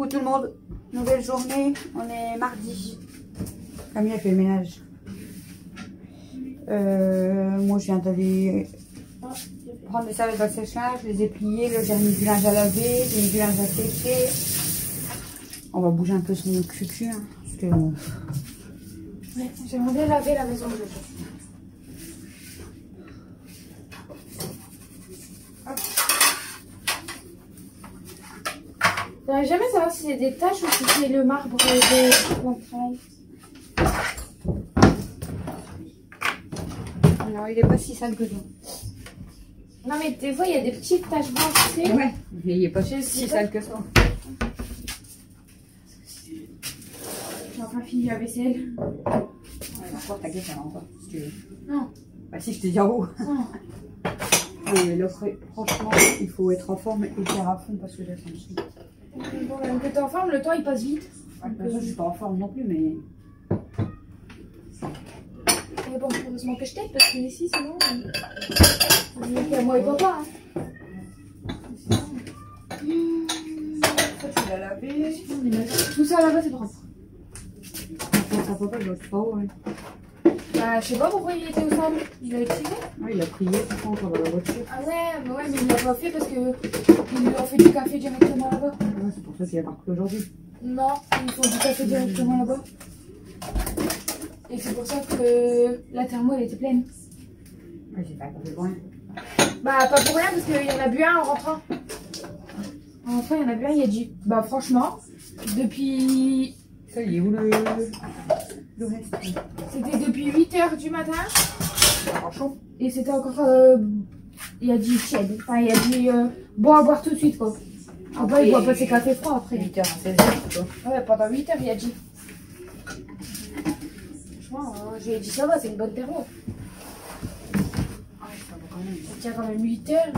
Coucou tout le monde, nouvelle journée, on est mardi. Camille a fait le ménage. Euh, moi je viens d'aller prendre les serviettes à séchage, je les ai pliées, j'ai mis du linge à laver, j'ai mis linge à sécher. On va bouger un peu son cul hein, parce que... J'aimerais laver la maison J'aimerais jamais savoir si c'est des taches ou si c'est le marbre de l'entraille. Alors il est pas si sale que ça. Non mais des fois il y a des petites taches blanches, tu sais. Ouais, mais il est pas Je si sale que ça. J'ai enfin fini la vaisselle. Ouais, encore t'inquiète, va encore, si tu veux. Non. Bah si je te dis en haut. Non. Là, fr- franchement, il faut être en forme et faire à fond parce que là, ça me. Bon, même que t'es en forme, le temps il passe vite. Ouais, de toute façon, je suis pas en forme non plus, mais Mais bon, heureusement que je t'aide parce que ici sinon. Il y a moi et papa. Hein. ça, tu l'as lavé. Tout ça là-bas c'est propre. Peut pas, il doit être pas haut, ouais. Bah, je sais pas pourquoi il était au sol. Il a utilisé. Ouais, il a prié, tout contre dans la voiture. Ah ouais, bah ouais, mais il l'a pas fait parce que ils lui ont fait du café directement là-bas. C'est pour ça qu'il a pas pris aujourd'hui. Non, ils font du café directement là-bas. Et c'est pour ça que la thermo elle était pleine. Ouais, j'ai pas compris pour rien. Bah pas pour rien parce qu'il y en a bu un en rentrant. En rentrant il y en a bu un, il a dit bah franchement, depuis Ça, il est où le, le reste c'était depuis 8h du matin Franchement. et c'était encore euh, il a dit tiède. Enfin il a dit euh, bon à boire tout de suite quoi. Après il boit pas ses cafés froids après. 8h à 16h, plutôt. Ouais pendant 8h il a dit. Franchement, euh, j'ai dit ça va, c'est une bonne thermo. Ah, ça va quand même. Ça tient quand même 8 heures.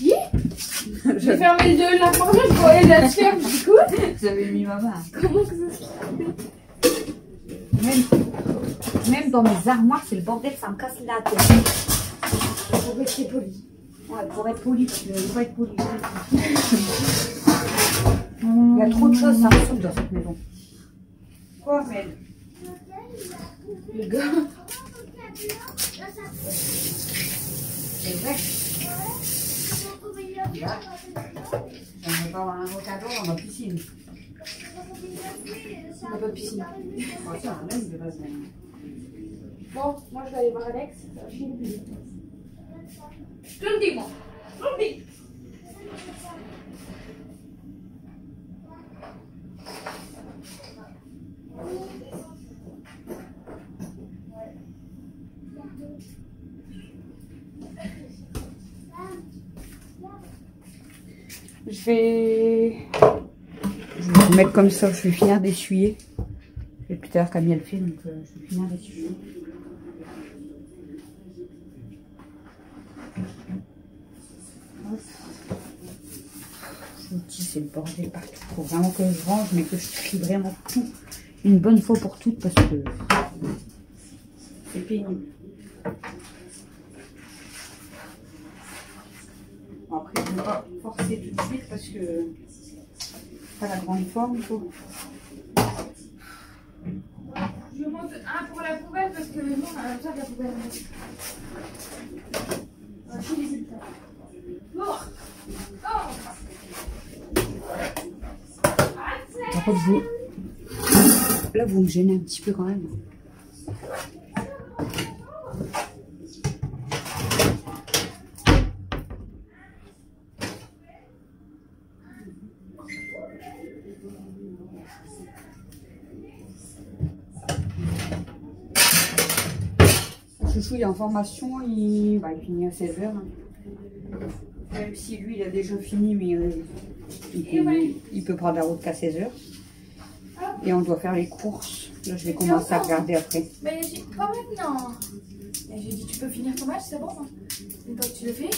Yi J'ai J'avais fermé le deux la porte, je voyais la sphère du coup. j'avais mis ma main. Comment que ça se fait? Même, même dans mes armoires, c'est le bordel, ça me casse la tête. Pour rester poli. Ouais, pour être poli, je veux pas être poli. Il y a trop de choses, ça saoule dans cette maison. Quoi, Mel? Le gars. C'est vrai. On va avoir un avocado dans ma piscine. On n'a pas de piscine. Ouais, ça, on a même de base, même. Bon, moi je vais aller voir Alex. Je te le dis, moi. Je te le dis. Je vais... Le mettre comme ça, je vais finir d'essuyer. Et plus tard, Camille elle fait, donc euh, je vais finir d'essuyer. C'est le bordel partout. Faut vraiment que je range, mais que je trie vraiment tout. Une bonne fois pour toutes, parce que c'est pénible. Après, je ne vais pas forcer tout de suite parce que pas la grande forme. Faut... Je monte un pour la poubelle parce que nous on a besoin de la poubelle. Les. Bon. Oh. Là, vous me gênez un petit peu quand même. Chouchou, il est en formation, il, bah, il finit à 16h. Même si lui, il a déjà fini, mais euh, il, peut, il peut prendre la route qu'à 16h. Et on doit faire les courses. Là, je vais commencer à regarder après. Mais j'ai pas maintenant. J'ai dit tu peux finir ton match, c'est bon. hein. Une fois que tu le fais.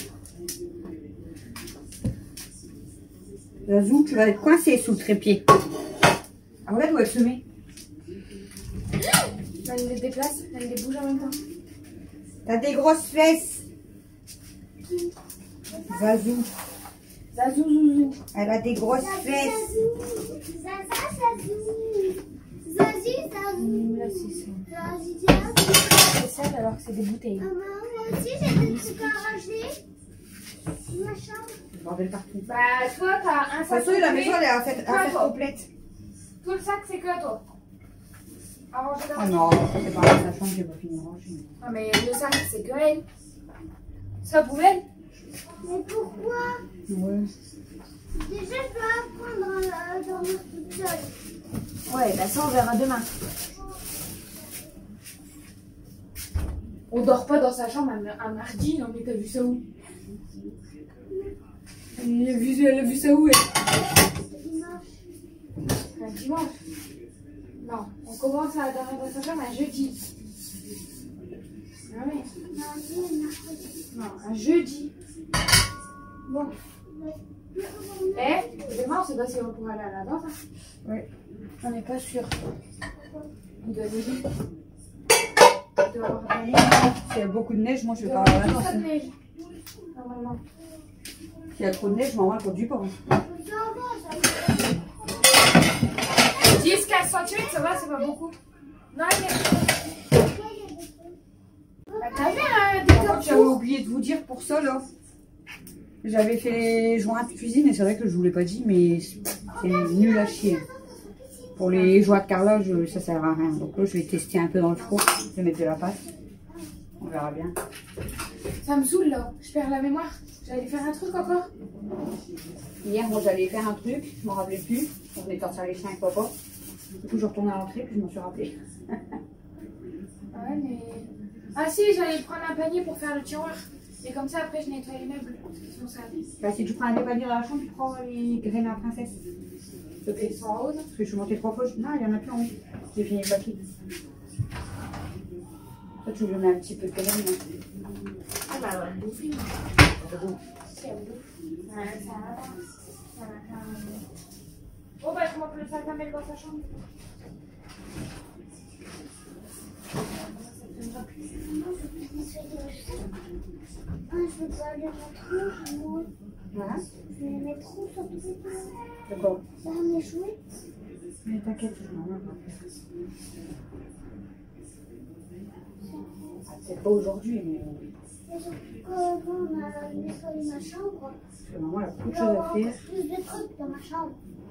Zazou, tu vas être coincé sous le trépied. Ah ouais, où elle se met? Il les déplace, il les bouge en même temps. T'as des grosses fesses. Zazou. Zazou, zouzou. Elle a des grosses fesses. Zaza, Zazou. Zazou. Là, c'est ça. Zazie, Zazou. C'est ça alors que c'est des bouteilles. Maman, moi aussi j'ai des trucs à ranger. Ma chambre. Bordel partout. Bah, toi, t'as un De toute sac. façon, la maison, elle est à faire complète. Tout le sac, c'est que à toi? À ranger dans Oh non, c'est pas grave, sa chambre, j'ai pas fini de ranger. Non, mais le sac, c'est que elle. C'est la poubelle Mais pourquoi? Ouais. Déjà, je dois apprendre à dormir toute seule. Ouais, bah ça, on verra demain. On dort pas dans sa chambre un, un mardi, non mais t'as vu ça où? Elle a, vu, elle a vu ça où elle? Dimanche. Un dimanche Non, on commence à dormir dans sa chambre un jeudi. Ah oui. Non, un jeudi. Bon. Eh, demain, on sait pas si on pourra aller à la danse. hein. Ouais. On n'est pas sûr. Il doit. Il doit avoir de la neige. S'il y a beaucoup de neige, moi, je vais pas avoir la danse. neige. Normalement. S'il y a trop de neige, maman, elle conduit pas. Hein. 10, 15 cm, ça va, c'est pas beaucoup. Non, mais. Bah, t'as vu, hein, des Par contre, j'avais oublié de vous dire pour ça, là. J'avais fait les joints de cuisine et c'est vrai que je vous l'ai pas dit, mais c'est nul à chier. Pour les joints de carrelage, ça sert à rien. Donc là, je vais tester un peu dans le four. Je vais mettre de la pâte. On verra bien. Ça me saoule là, je perds la mémoire. J'allais faire un truc encore. Hier, moi, j'allais faire un truc, je m'en rappelais plus. On venait de sortir les chiens avec papa. Du coup, je retournais à l'entrée, puis je m'en suis rappelé. Ouais, mais. Ah si, j'allais prendre un panier pour faire le tiroir. Et comme ça, après, je nettoie les meubles. Parce qu'ils sont sales. Bah, si tu prends un dépanier dans la chambre, tu prends les graines à princesse. Ils sont en haut, Parce que je suis montée trois fois. je- Non, il y en a plus en haut. J'ai fini le papier. Toi, tu lui mets un petit peu de graines. hein. Ah bah ouais, elle bouffe, moi. C'est bon. Ouais, ça va. Ça va faire un- Bon bah, je monte le sac à mail dans sa chambre. Ah, je veux pas les mettre où, moi. Voilà. Je vais les mettre où, surtout D'accord. Ça va m'échouer. Mais t'inquiète, je m'en vais. Ah, Peut-être pas aujourd'hui, mais euh, quand on a nettoyé ma chambre, parce que maman, elle a beaucoup de choses à faire. plus de trucs dans ma chambre.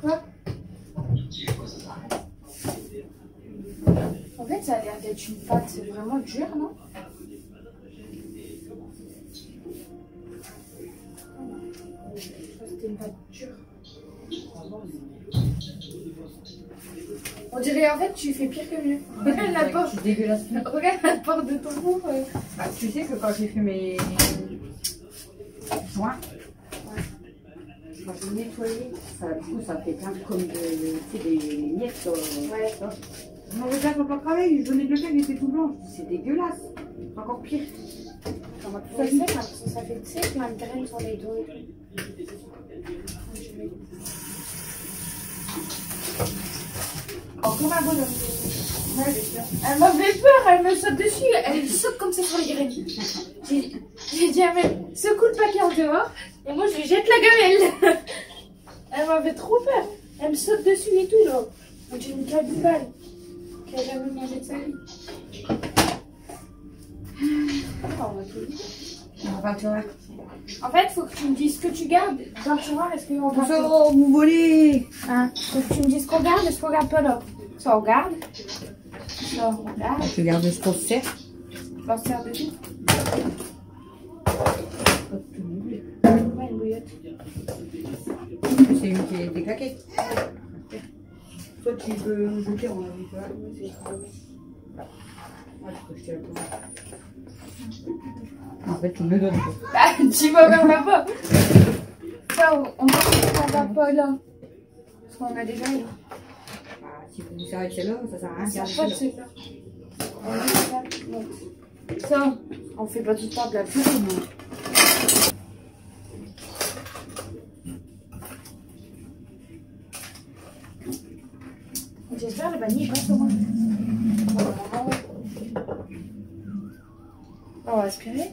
Quoi? En fait, ça a l'air d'être une pâte c'est vraiment dur, non? Je crois que c'était une pâte dure. On dirait en fait tu fais pire que mieux. Regarde la porte. C'est dégueulasse. Regarde la porte de ton four. Bah, tu sais que quand j'ai fait mes joints, quand j'ai nettoyé, ça, du coup, ça fait plein de, comme de, des miettes. euh, Ouais. ça. Je m'en regarde sur le travail, je venais de le faire, il était tout blanc. C'est dégueulasse. Encore pire. Ça va tout ça ça, fait tu sais, plein de graines sur les doigts. Encore un bonhomme. Elle m'a fait peur, elle me saute dessus, elle saute comme ça sur les graines. J'ai dit à Mel, secoue le paquet en dehors, et moi je lui jette la gamelle. Elle m'a fait trop peur. Elle me saute dessus et tout là. Donc j'ai une cannibale qui a jamais mangé de sa vie. Ah, tu. En fait, faut que tu me dises ce que tu gardes dans le tiroir. Est-ce qu'on garde Bonjour, vous volez. Hein? Faut que tu me dises ce qu'on garde et ce qu'on garde pas là. Ça, on garde. Ça, on garde. Je garde ce qu'on sert. On se sert de tout. Ouais, une bouillotte. C'est une qui a été claquée. Toi, tu peux jeter, on a vu, tu vois. Ouais, je peux jeter la. En fait, tu me le donnes. Bah, tu vas vers là-bas. Ça, on on va pas là. Parce qu'on a déjà eu. Bah, si vous vous servez de celle-là, ça sert à rien de Ça pas de met ça. Ça, on fait pas tout table là. Tout le J'espère le vanille passe au moins. On va aspirer.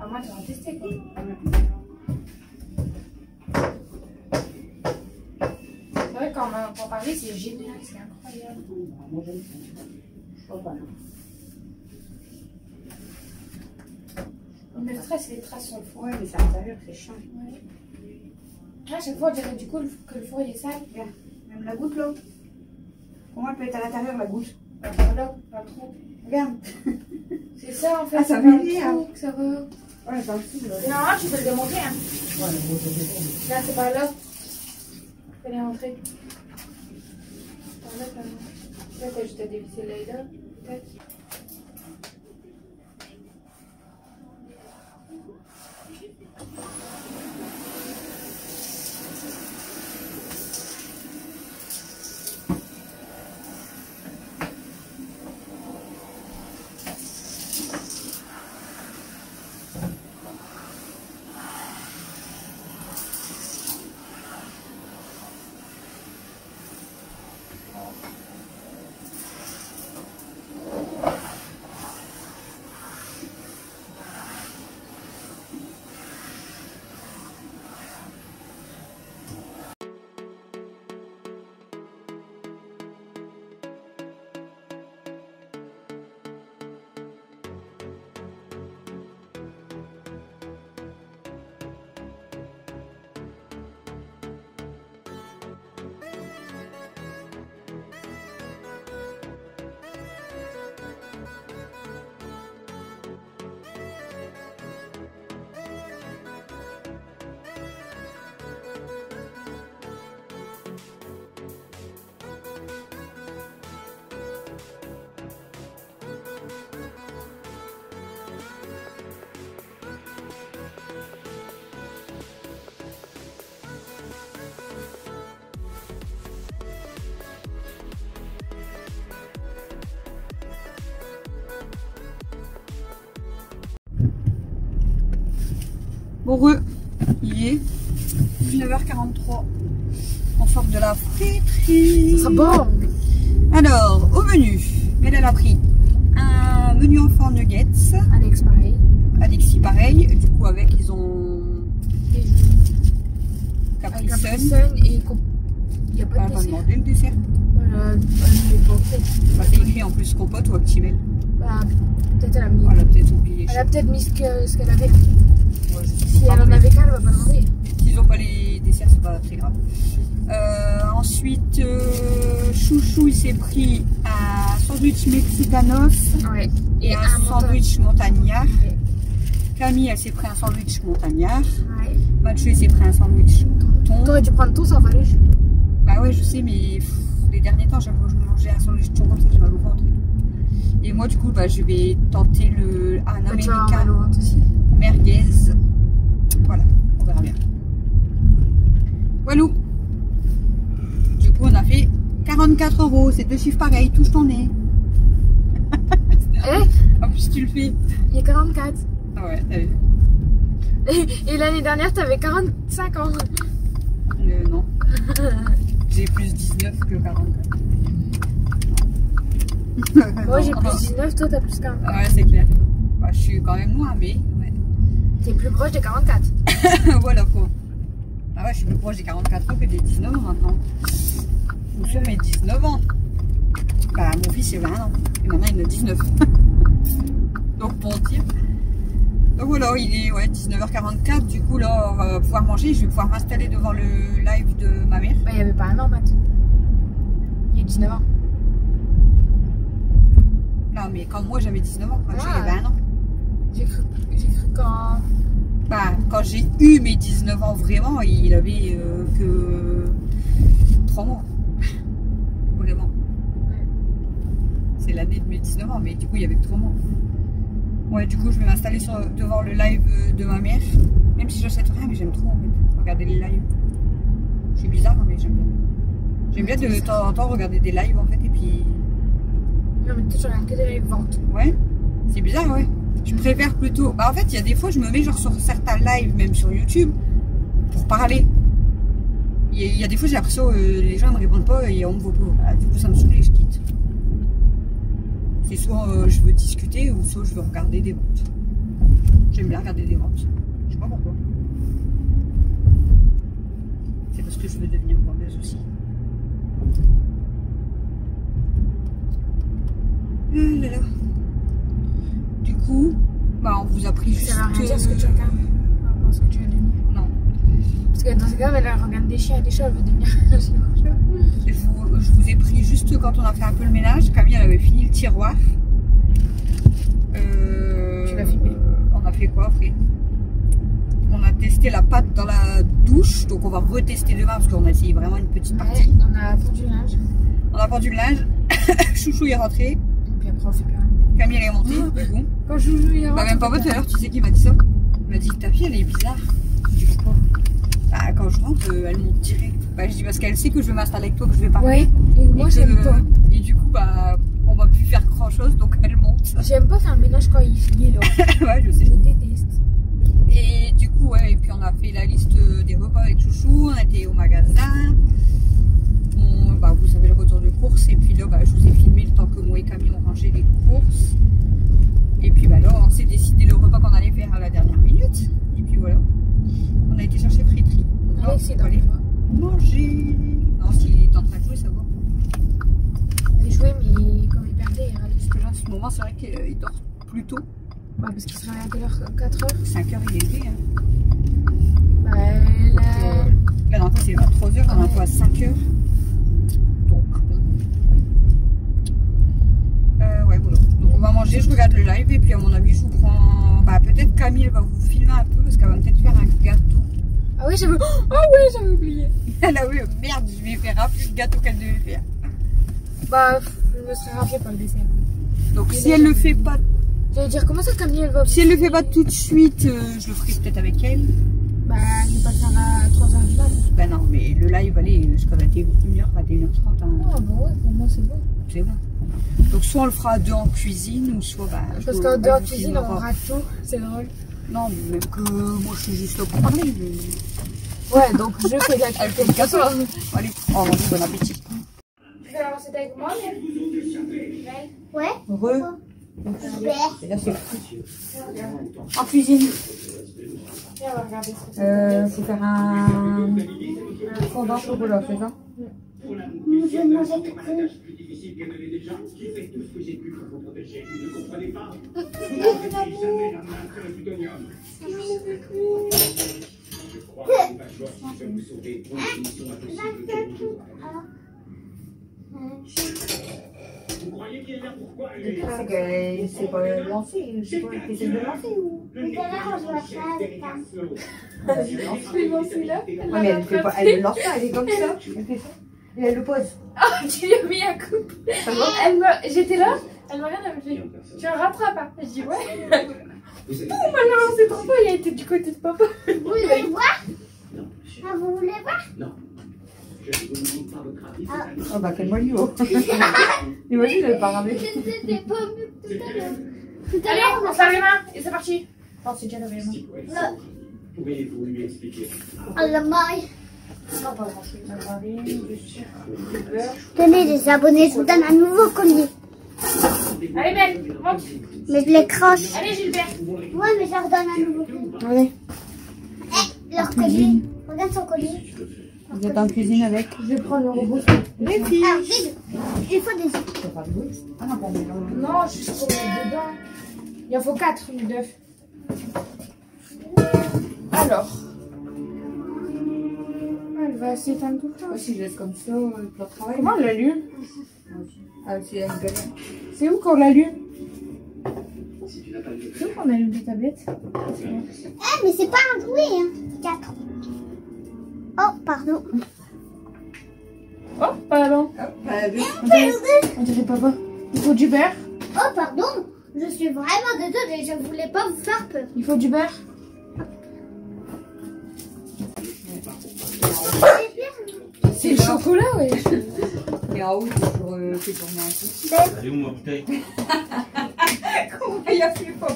Ah, moi, tu vas tester quoi. Ah. C'est vrai, quand on entend parler, c'est génial, c'est incroyable. Moi, j'aime ça. Je crois pas. non. Le stress, les traces sur le four. Ouais, mais c'est à l'intérieur, c'est chiant. Ouais. À chaque fois, on dirait du coup que le four il est sale. Regarde, même la goutte là. Comment elle peut être à l'intérieur, la goutte voilà, pas trop. Regarde. C'est ça en fait, Ah, ça m'énerve. ça va. Ouais, là. Normalement, tu peux le démonter. Hein. Ouais, le gros, c'est. Là, c'est par là. Fallait rentrer. Par là, par là. Là, t'as juste à dévisser là et là. Tac. Bon, re, il est 19h43. On sort de la friterie. bon. Alors, au menu, elle, elle a pris un menu enfant nuggets. Alex, pareil. Alexis, pareil. Du coup, avec, ils ont Capri Sun. Et il n'y a pas de va dessert. demander le dessert. Voilà, elle est pas faite. C'est écrit en plus compote ou S'est pris un sandwich mexicanos Ouais. et, Et un, sandwich montagnard. Ouais. Camille, elle s'est pris un sandwich montagnard. Ouais. Mathieu, il s'est pris un sandwich thon. T'aurais dû prendre tout, ça va aller. Bah ouais, je sais, mais pff, les derniers temps, chaque fois que je mangeais un sandwich thon comme ça, j'ai mal au ventre. et moi, du coup, bah, je vais tenter le, un Bah, américain mal au ventre aussi. merguez. Voilà, on verra bien. Walou. Du coup, on a fait 44 euros, c'est deux chiffres pareils, touche ton nez. Eh, En plus, tu le fais. il y a 44. Ah ouais, t'as vu. Et, et l'année dernière, t'avais 45 ans. Euh, non. J'ai plus 19 que 44. Moi, j'ai plus 19, toi, t'as plus 40. Ouais, c'est clair. Bah, je suis quand même loin, mais ouais. T'es plus proche des 44. voilà quoi. Ah ouais, je suis plus proche des 44 ans que des 19 ans maintenant. Où sont mes 19 ans? Bah, mon fils, il a 20 ans. Et maintenant, il a 19. Donc, pour dire. Donc voilà, il est ouais, 19h44. Du coup, là, on va pouvoir manger. Je vais pouvoir m'installer devant le live de ma mère. Bah, il y avait pas un an, Matt. Il y a 19 ans. Non, mais quand moi, j'avais 19 ans, quand Ah. j'avais 20 ans. J'ai cru, cru quand? Bah, quand j'ai eu mes 19 ans vraiment, il avait euh, que 3 mois. Vraiment. C'est l'année de mes 19 ans, mais du coup, il y avait que 3 mois. Ouais, du coup, je vais m'installer sur- devant le live euh, de ma mère. Même si j'achète rien, mais j'aime trop en fait. Regarder les lives. C'est bizarre, mais j'aime bien. J'aime bien de temps en temps regarder des lives en fait, et puis. Non, mais tu regardes que des ventes. Ouais, c'est bizarre, ouais. Je préfère plutôt. Bah, en fait, il y a des fois, je me mets genre sur certains lives, même sur YouTube, pour parler. Il y a, des fois, j'ai l'impression que les gens ne me répondent pas et on me voit pas. Ah, du coup, ça me saoule et je quitte. C'est soit euh, je veux discuter ou soit je veux regarder des ventes. J'aime bien regarder des ventes. Je sais pas pourquoi. C'est parce que je veux devenir vendeuse aussi. Ah là là. Du coup, bah on vous a pris juste. Ça va rien dire ce que tu regardes. Par rapport à ce que tu veux devenir. Non. Parce que dans ce cas, elle regarde des chiens et des chats, elle veut devenir. Je vous, je vous ai pris juste quand on a fait un peu le ménage. Camille, elle avait fini tiroir. Euh, Tu l'as filmé. On a fait quoi après On a testé la pâte dans la douche. Donc on va retester demain parce qu'on a essayé vraiment une petite Ouais, partie. on a fondu le linge. On a pendu le linge. Chouchou est rentré. Et puis après, on fait plus rien. Camille elle est montée. Oh. Du coup. Quand y a Bah, même pas votre heure, tu sais qui m'a dit ça? Il m'a dit ta fille elle est bizarre. Je dis pourquoi Bah quand je rentre, euh, elle monte direct. Bah je dis parce qu'elle sait que je vais m'installer avec toi, que je vais parler. Ouais, et moi, j'aime pas. Et du coup bah va plus faire grand chose donc elle monte. J'aime pas faire le ménage quand il finit là. ouais je Je sais. déteste. Et du coup ouais, et puis on a fait la liste des repas avec Chouchou, on été au magasin. On- bah, vous savez le retour de course et puis là bah, je vous ai filmé le temps que moi et Camille ont rangé les courses. Et puis bah là on s'est décidé le repas qu'on allait faire à la dernière minute. Et puis voilà. On a été chercher. Alex, c'est dans allez les voies. manger. Non, s'il est en train de jouer, ça va. Il jouait, mais Parce que là, en ce moment, c'est vrai qu'il dort plus tôt. Bah, parce qu'il se réveille à quelle heure? 4 heures? 5 heures, il est levé. Hein. Bah, là. euh, la dernière fois, c'est 23 heures, la dernière fois, à 5 heures. Donc, bon. Euh, ouais, voilà. Donc, on va manger, je regarde le live et puis, à mon avis, je vous prends. Bah, peut-être Camille, elle va vous filmer un peu parce qu'elle va peut-être faire un gâteau. Ah oui, j'avais. Oh ouais, j'avais oublié. Elle a eu merde, je vais faire un plus de gâteau qu'elle devait faire. Bah, je me serais rappelé par le dessert. Donc, si elle le fait pas J'allais dire, comment ça, Camille, elle va. Si elle le fait pas tout de suite, euh, je le ferai peut-être avec elle. Bah, je vais pas faire à 3h du mat. Ben non, mais le live, allez, jusqu'à 21h, 21h30, hein, Ah, bah ouais, pour moi, c'est bon. c'est bon. Donc soit on le fera à deux en cuisine, ou soit bah, Parce qu'en dehors vous cuisine, on rate tout. C'est drôle. Non, mais même que moi je suis juste là pour parler. mais- Ouais, donc je fais de la Elle fait le gâteau. Allez, au revoir, bon appétit. Recette avec moi, Ouais. Re. C'est fou. En cuisine. Viens, on va regarder ce que c'est. Euh, faut faire un fondant chocolat, c'est ça? Je vais manger tout cru. C'est que c'est pas lancé, c'est pas que c'est de lancer ou l'heure, on joue à ça avec un. Je. Ouais, mais elle fait pas, elle le lance pas, elle est comme ça. Elle fait ça. Et elle le pose. Ah, tu lui as mis un coup. Ça va Elle me... J'étais là, elle m'a regardé, elle me fait Tu le rattrapes hein Je dis Ouais. Boum, elle l'a lancé trop fort, il a été du côté de papa. Vous voulez voir? Ah, vous voulez voir? Je Ah, à. Oh bah quel moelleux Imagine, avec. C'était pas mieux que tout à l'heure. Tout à Allez, l'heure, on se lave les mains et c'est parti. Oh, c'est déjà lavé les mains. Pouvez-vous lui expliquer on la maille. Non, pas. Tenez les abonnés, je vous donne un nouveau collier. Allez, Belle, monte. Mais je les crache. Allez, Gilbert. Ouais, mais je leur donne un nouveau collier. Allez. Eh, leur collier. Regarde son collier. Vous êtes en cuisine avec Je vais prendre le robot. Les filles. Alors, vide. Il faut des œufs. Pas jouer Ah non, pardon. Non, juste pour mettre dedans. Il en faut 4 d'œufs. Alors. Ah, Elle va s'éteindre tout le temps. Si je laisse comme ça, euh, pour le travail. Comment on l'allume Ah, c'est une galère. C'est où qu'on l'allume Si tu n'as pas de C'est où qu'on allume les tablettes Eh, mais c'est pas un jouet, hein. 4. Oh, pardon. Oh, pardon. On dirait, on dirait papa. Il faut du beurre. Oh, pardon. Je suis vraiment désolée. Je voulais pas vous faire peur. Il faut du beurre. C'est le chocolat, ouais. Mais en haut, c'est pour, euh, c'est pour moi aussi. Allez où ma bouteille Comment il a fait papa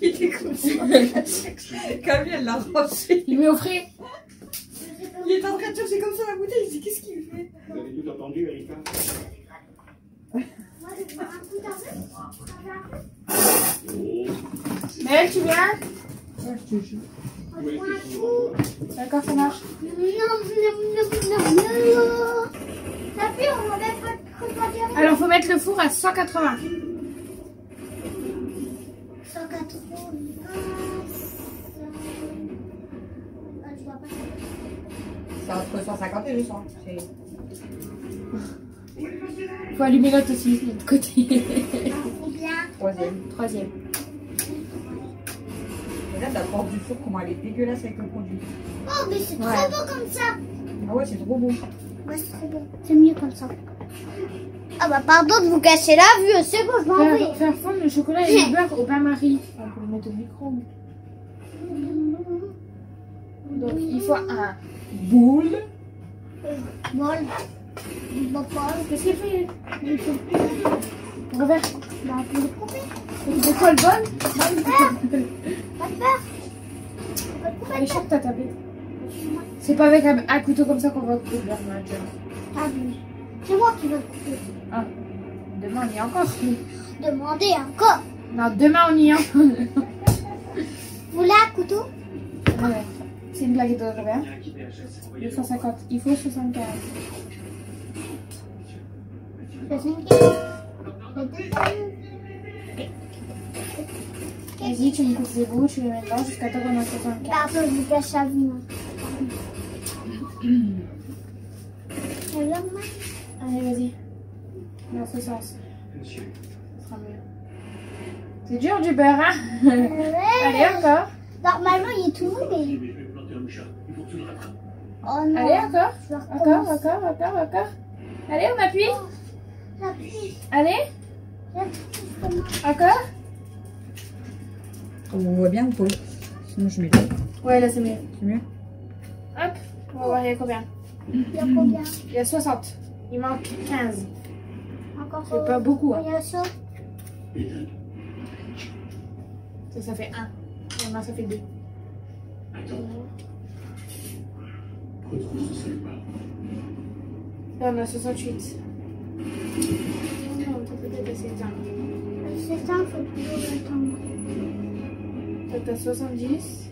Il était comme ça. Camille, elle l'a rangé. Il au frais. Il est en train de chercher comme ça la bouteille. Il dit qu'est-ce qu'il fait Vous avez tout entendu, Erika Moi, je vais boire un coup d'arrêt. Mais elle, tu viens Ouais, je te jure. D'accord, ça marche. Non, non, non, non, non. T'as vu, on. Alors, faut mettre le four à 180. 180. Ah, je vois pas. C'est entre 150 et 200. C'est Faut allumer l'autre aussi, de l'autre côté. Troisième. Troisième. Regarde la porte du four, comment elle est dégueulasse avec le produit. Oh, mais c'est Ouais. trop beau comme ça. Ah ouais, c'est trop beau. Ouais, c'est trop beau. C'est mieux comme ça. Ah bah pardon de vous cacher la vue, c'est bon, je m'en vais. Faire, faire fondre le chocolat et le beurre au bain-marie. On peut le mettre au micro. Donc, il faut un boule. Bol. Qu'est-ce qu'il fait? Il fait Revers. Bah, on peut le couper. De quoi le bol? Pas de peur. On peut le couper. Allez, chope ta tablette. C'est pas avec un, un couteau comme ça qu'on va couper le. Ah oui. C'est moi qui vais le couper. Ah. Demain, on y est encore. Demandez encore. Non, demain, on y est encore. Vous voulez un couteau? Ouais. C'est une blague de revers. Il y a un qui PHS, envoyez-le. 250. Il faut 75. C'est une question. Vas-y, tu me coupes les bouts, tu les mets dedans jusqu'à temps qu'on a 75. Pardon, je vous cache la moi, Allez, vas-y. Dans ce sens. Sera mieux. C'est dur du beurre, hein? Ouais. Allez, encore. Normalement, il est tout mou, mais. Oh non. Allez, encore. Encore, encore, encore, encore. Allez, on appuie. J'appuie. Allez, encore. On voit bien ou pas? Sinon, je mets. Ouais, là, c'est mieux. C'est mieux? Hop, on va voir, il y a combien? Il y a combien? Il y a 60. Il manque 15. Encore C'est pas beaucoup, hein. Il y a ça. Ça, ça fait 1. Il y en a, ça fait 2. Attends. Retrouve ce seul pas. Là, on a 68. Non, t'as peut-être assez de temps. C'est faut toujours attendre. Toi, t'as 70.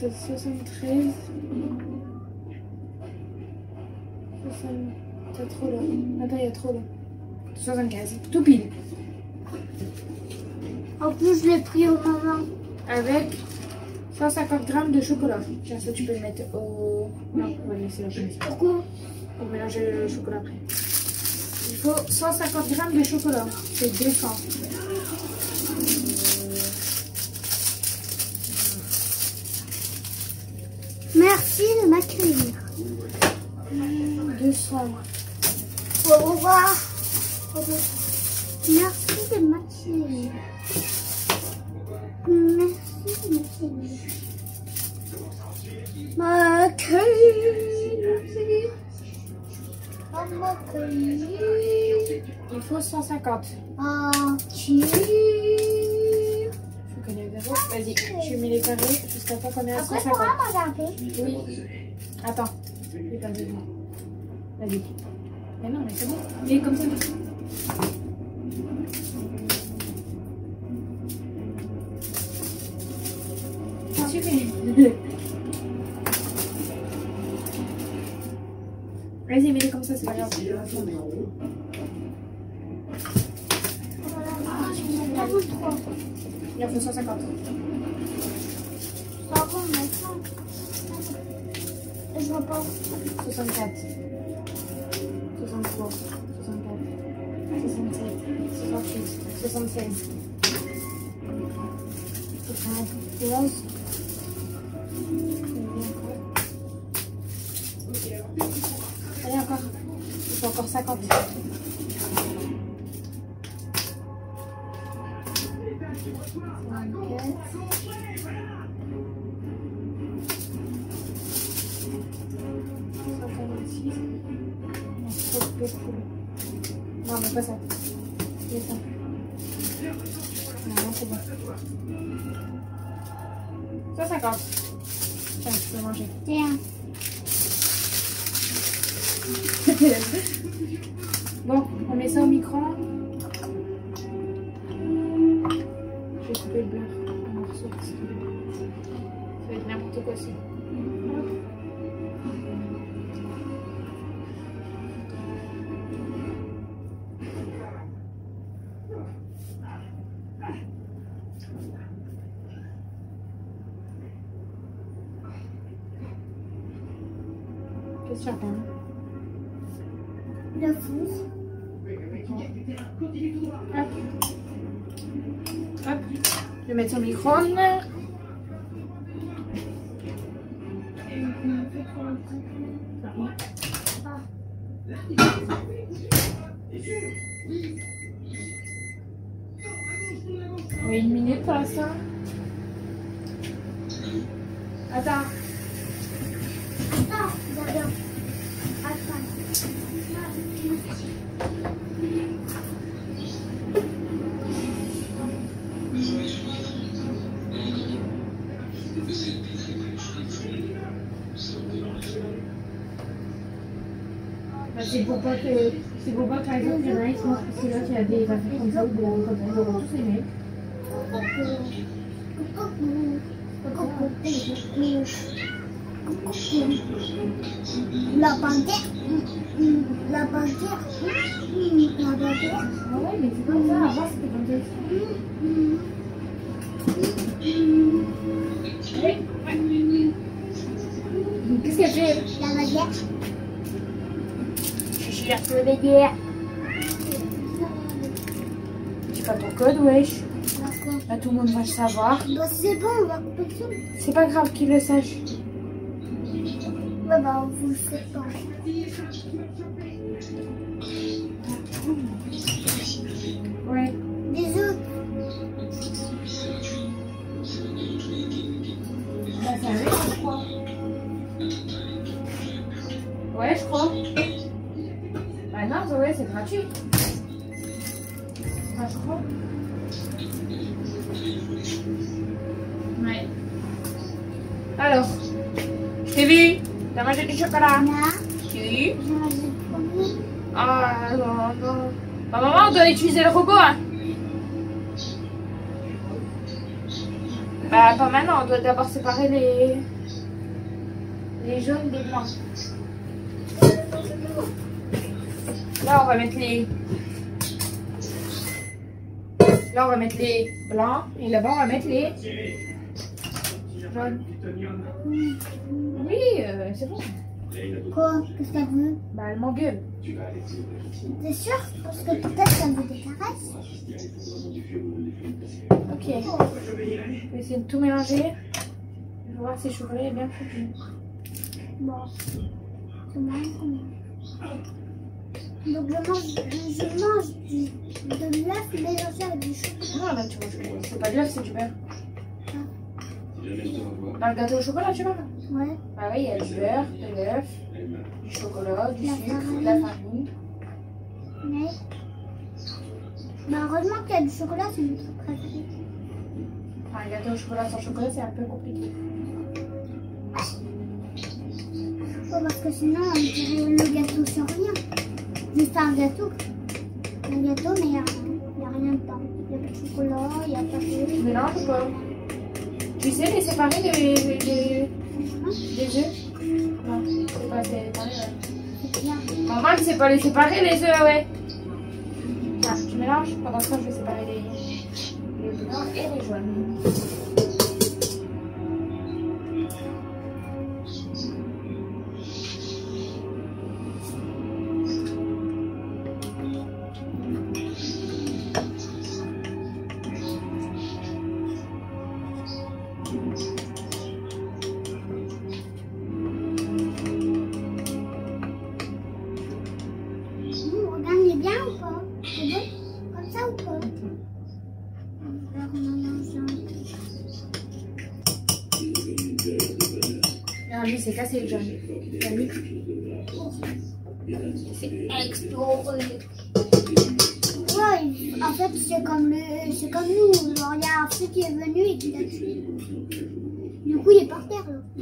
T'as 73. 60. T'as trop là. Attends, il y a trop là. 75. Tout pile. En plus, je l'ai pris au moment. Avec 150 grammes de chocolat. Tiens, ça, tu peux le mettre au. Non, on va le laisser là. Pourquoi Pour mélanger le chocolat après. Il faut 150 grammes de chocolat. C'est 200. Merci de m'accueillir. 200. Au revoir. Merci de m'accueillir. M'accueillir. M'accueillir. Il faut 150. Ah, tu. Vas-y, tu mets les carrés jusqu'à temps qu'on est à Après, 150. pourra me regarder. Oui. Attends. Vas-y. Mais non, mais c'est bon. Il est comme. Ça Vas-y, mets-les comme ça, c'est pas grave. Il en faut 150. Par contre, maintenant. Je vois pas. 64. 63. 64. 67. 68. 76. 71. Il Vais couper le en morceaux parce que ça va être n'importe quoi aussi. Qu'est-ce le micro-ondes. Oui, as des affaires comme ça. Ils auront tous aimé. La bandière. La bandière. La bandière. Ah ouais, mais c'est comme ça. Avant, c'était comme ça. Qu'est-ce qu'elle fait La. Je cherche béguet. Code, wesh. Là, tout le monde va le savoir. Bah, c'est bon, on va couper tout. C'est pas grave qu'il le sache. Ouais, bah, vous le faites pas. Du chocolat premier. Ah non, non. Bah, maman, on doit utiliser le robot, hein. Bah, pas maintenant, on doit d'abord séparer les... les jaunes des blancs. Là, on va mettre les... Là, on va mettre les blancs. Et là-bas, on va mettre les jaunes. Oui, euh, c'est bon. Quoi? Qu'est-ce que t'as vu? Bah, elle m'engueule. T'es sûr? Parce que peut-être ça veut des caresses? Ok. Je vais essayer de tout mélanger. Je vais voir si le chocolat est bien foutu. Bon. C'est marrant. Donc je mange, je mange du, de l'œuf mélangé avec du chocolat. Non, là, tu vois, c'est pas de l'œuf, c'est du beurre. Dans le gâteau au chocolat, tu vois Ouais. Ah oui, il y a du beurre, de l'œuf, du chocolat, du La sucre, farine. de la farine. Mais. Mais heureusement qu'il y a du chocolat, c'est mon truc préféré. Enfin, un gâteau au chocolat sans chocolat, c'est un peu compliqué. Ouais, parce que sinon, on dirait le gâteau sans rien. Juste un gâteau. Un gâteau, mais il n'y a, a rien dedans. Il n'y a pas de chocolat, il n'y a pas Tu de. mélanges ou pas? Tu sais les séparer des, des, des, œufs Non, c'est pas séparer, ouais. Maman, tu sais pas les séparer les œufs, ouais. Tiens, tu mélanges. Pendant ce temps, je vais séparer les, les blancs et les jaunes.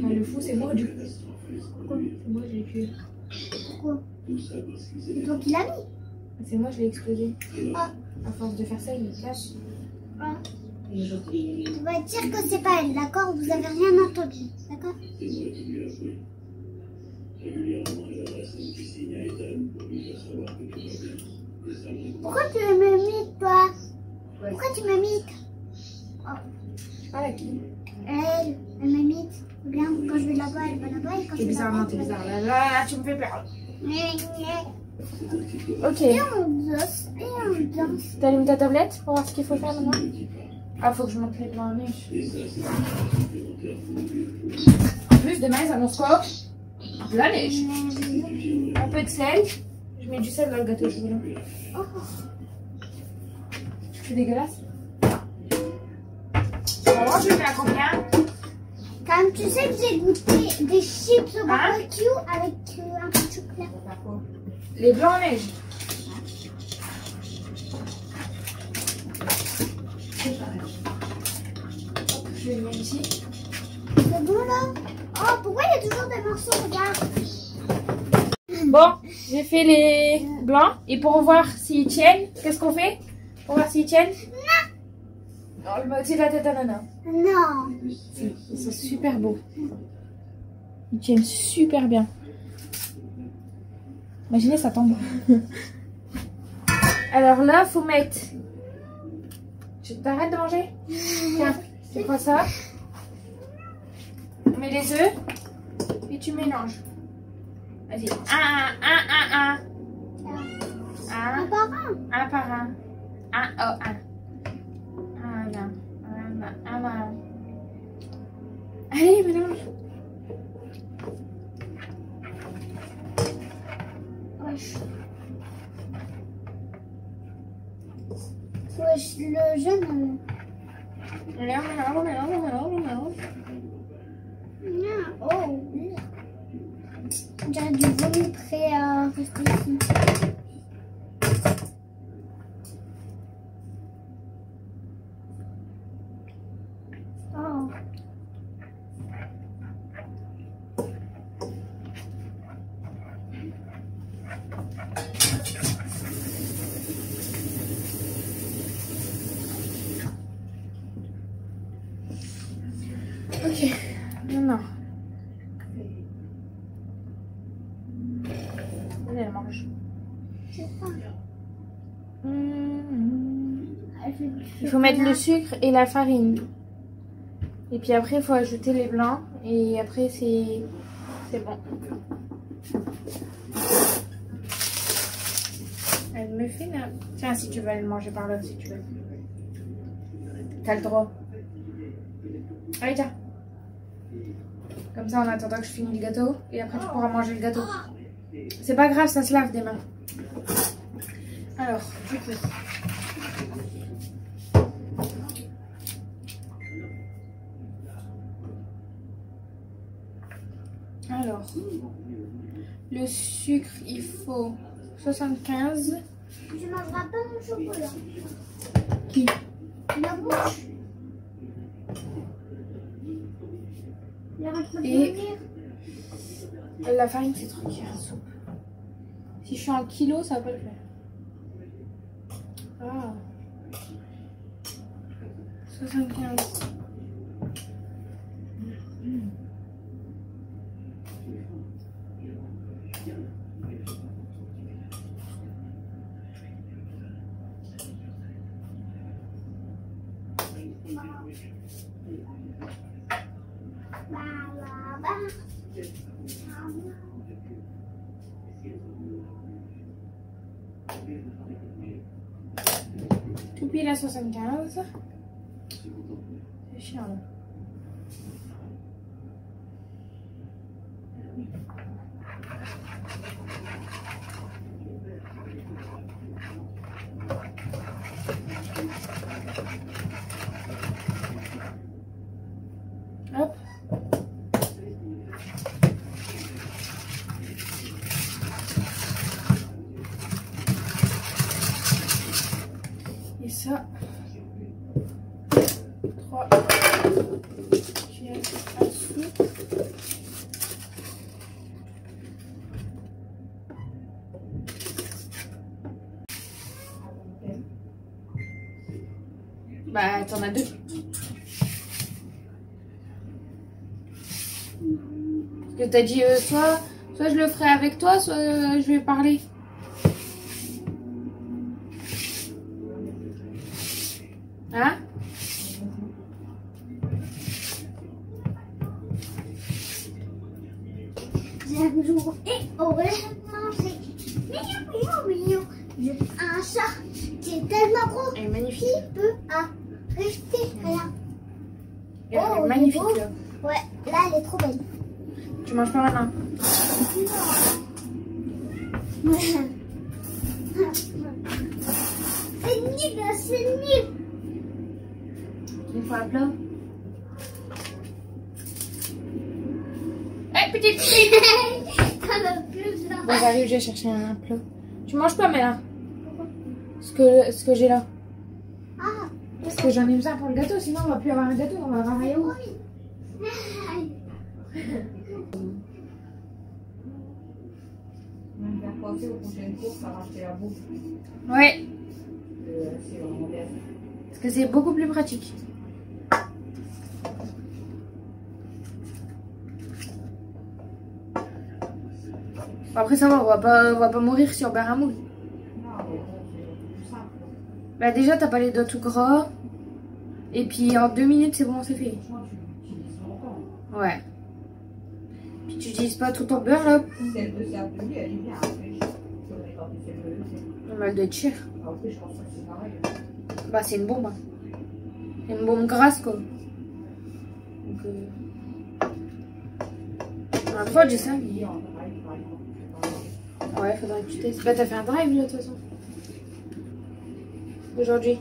Ah, le fou, c'est moi, du coup. Pourquoi C'est moi, je l'ai tué. Pourquoi C'est toi qui l'as mis C'est moi, je l'ai explosé. Ah. À force de faire ça, il cache. Ah. Et je- et- On va dire que c'est pas elle, d'accord Vous avez rien entendu, d'accord Pourquoi tu me mites, toi Pourquoi tu me mites Ah, la qui Elle, elle me mite. Regarde, quand je vais là-bas, elle va là-bas. Et quand je T'es vais bizarre, là-bas, non, t'es bizarre. Là, là, là, tu me fais peur. Ok. Et on danse, et on danse. T'as allumé ta tablette pour voir ce qu'il faut faire maintenant Ah, faut que je monte les blancs en neige. En plus, demain, ils annoncent quoi De la neige. Un peu de sel. Je mets du sel dans le gâteau au chocolat. Oh, C'est dégueulasse. Je mets à combien? Quand tu sais que j'ai goûté des chips au Hein? barbecue avec euh, un peu de chocolat. Les blancs en neige. Hop, je vais le mettre ici. C'est bon là? Oh, pourquoi il y a toujours des morceaux? Regarde. Bon, j'ai fait les blancs. Et pour voir s'ils tiennent, qu'est-ce qu'on fait? Pour voir s'ils tiennent? On le au-dessus de la tête à Nana. Non. Ils sont super beaux. Ils tiennent super bien. Imaginez, ça tombe. Alors là, faut mettre. Tu t'arrêtes de manger Tiens, c'est quoi ça On met les œufs et tu mélanges. Vas-y. Un, un, un, un. Un Un, par un. un par un. Un, oh, un, un. Allez, mélange. Wesh. Le jeune. Mélange, mélange, mélange, mélange, mélange. Oh. On dirait du vomi prêt à rester ici. Oh. Ok, maintenant. Allez, elle mange. Il faut mettre le sucre et la farine. Et puis après, il faut ajouter les blancs. Et après, c'est bon. Elle me fait. Tiens, si tu veux le manger par là, si tu veux. T'as le droit. Allez, tiens. Comme ça, en attendant que je finis le gâteau. Et après, tu pourras manger le gâteau. C'est pas grave, ça se lave des mains. Alors, du coup. Alors, Le sucre, il faut 75. Tu mangeras pas mon chocolat. Qui? La bouche. Et-. La farine, c'est trop dur. Si je suis en kilo, ça va pas le faire. Ah. 75. Bah, bah, bah. Tout pile à 75. C'est chiant là. Hop. Et ça. 3. Je vais en dessous. Bah, t'en as deux. Que t'as dit euh, soit, soit je le ferai avec toi, soit euh, je vais parler. Tu manges pas, mais là. Ce que, ce que j'ai là. Ah, Parce que j'en ai besoin pour le gâteau, sinon on va plus avoir un gâteau, on va avoir un yaourt. Ouais, c'est vraiment bien. parce que c'est beaucoup plus pratique. Après ça va, on va pas, on va pas mourir plus simple. Bah déjà t'as pas les doigts tout gras. Et puis en deux minutes c'est bon, c'est fait. Ouais. Puis tu utilises pas tout ton beurre là. Elle doit être chère. Bah c'est une bombe. hein. Une bombe grasse quoi. Donc euh... Fois j'ai ça en drive, par exemple, c'est pareil. Ouais, faudrait que tu testes. Bah t'as fait un drive de toute façon. Aujourd'hui.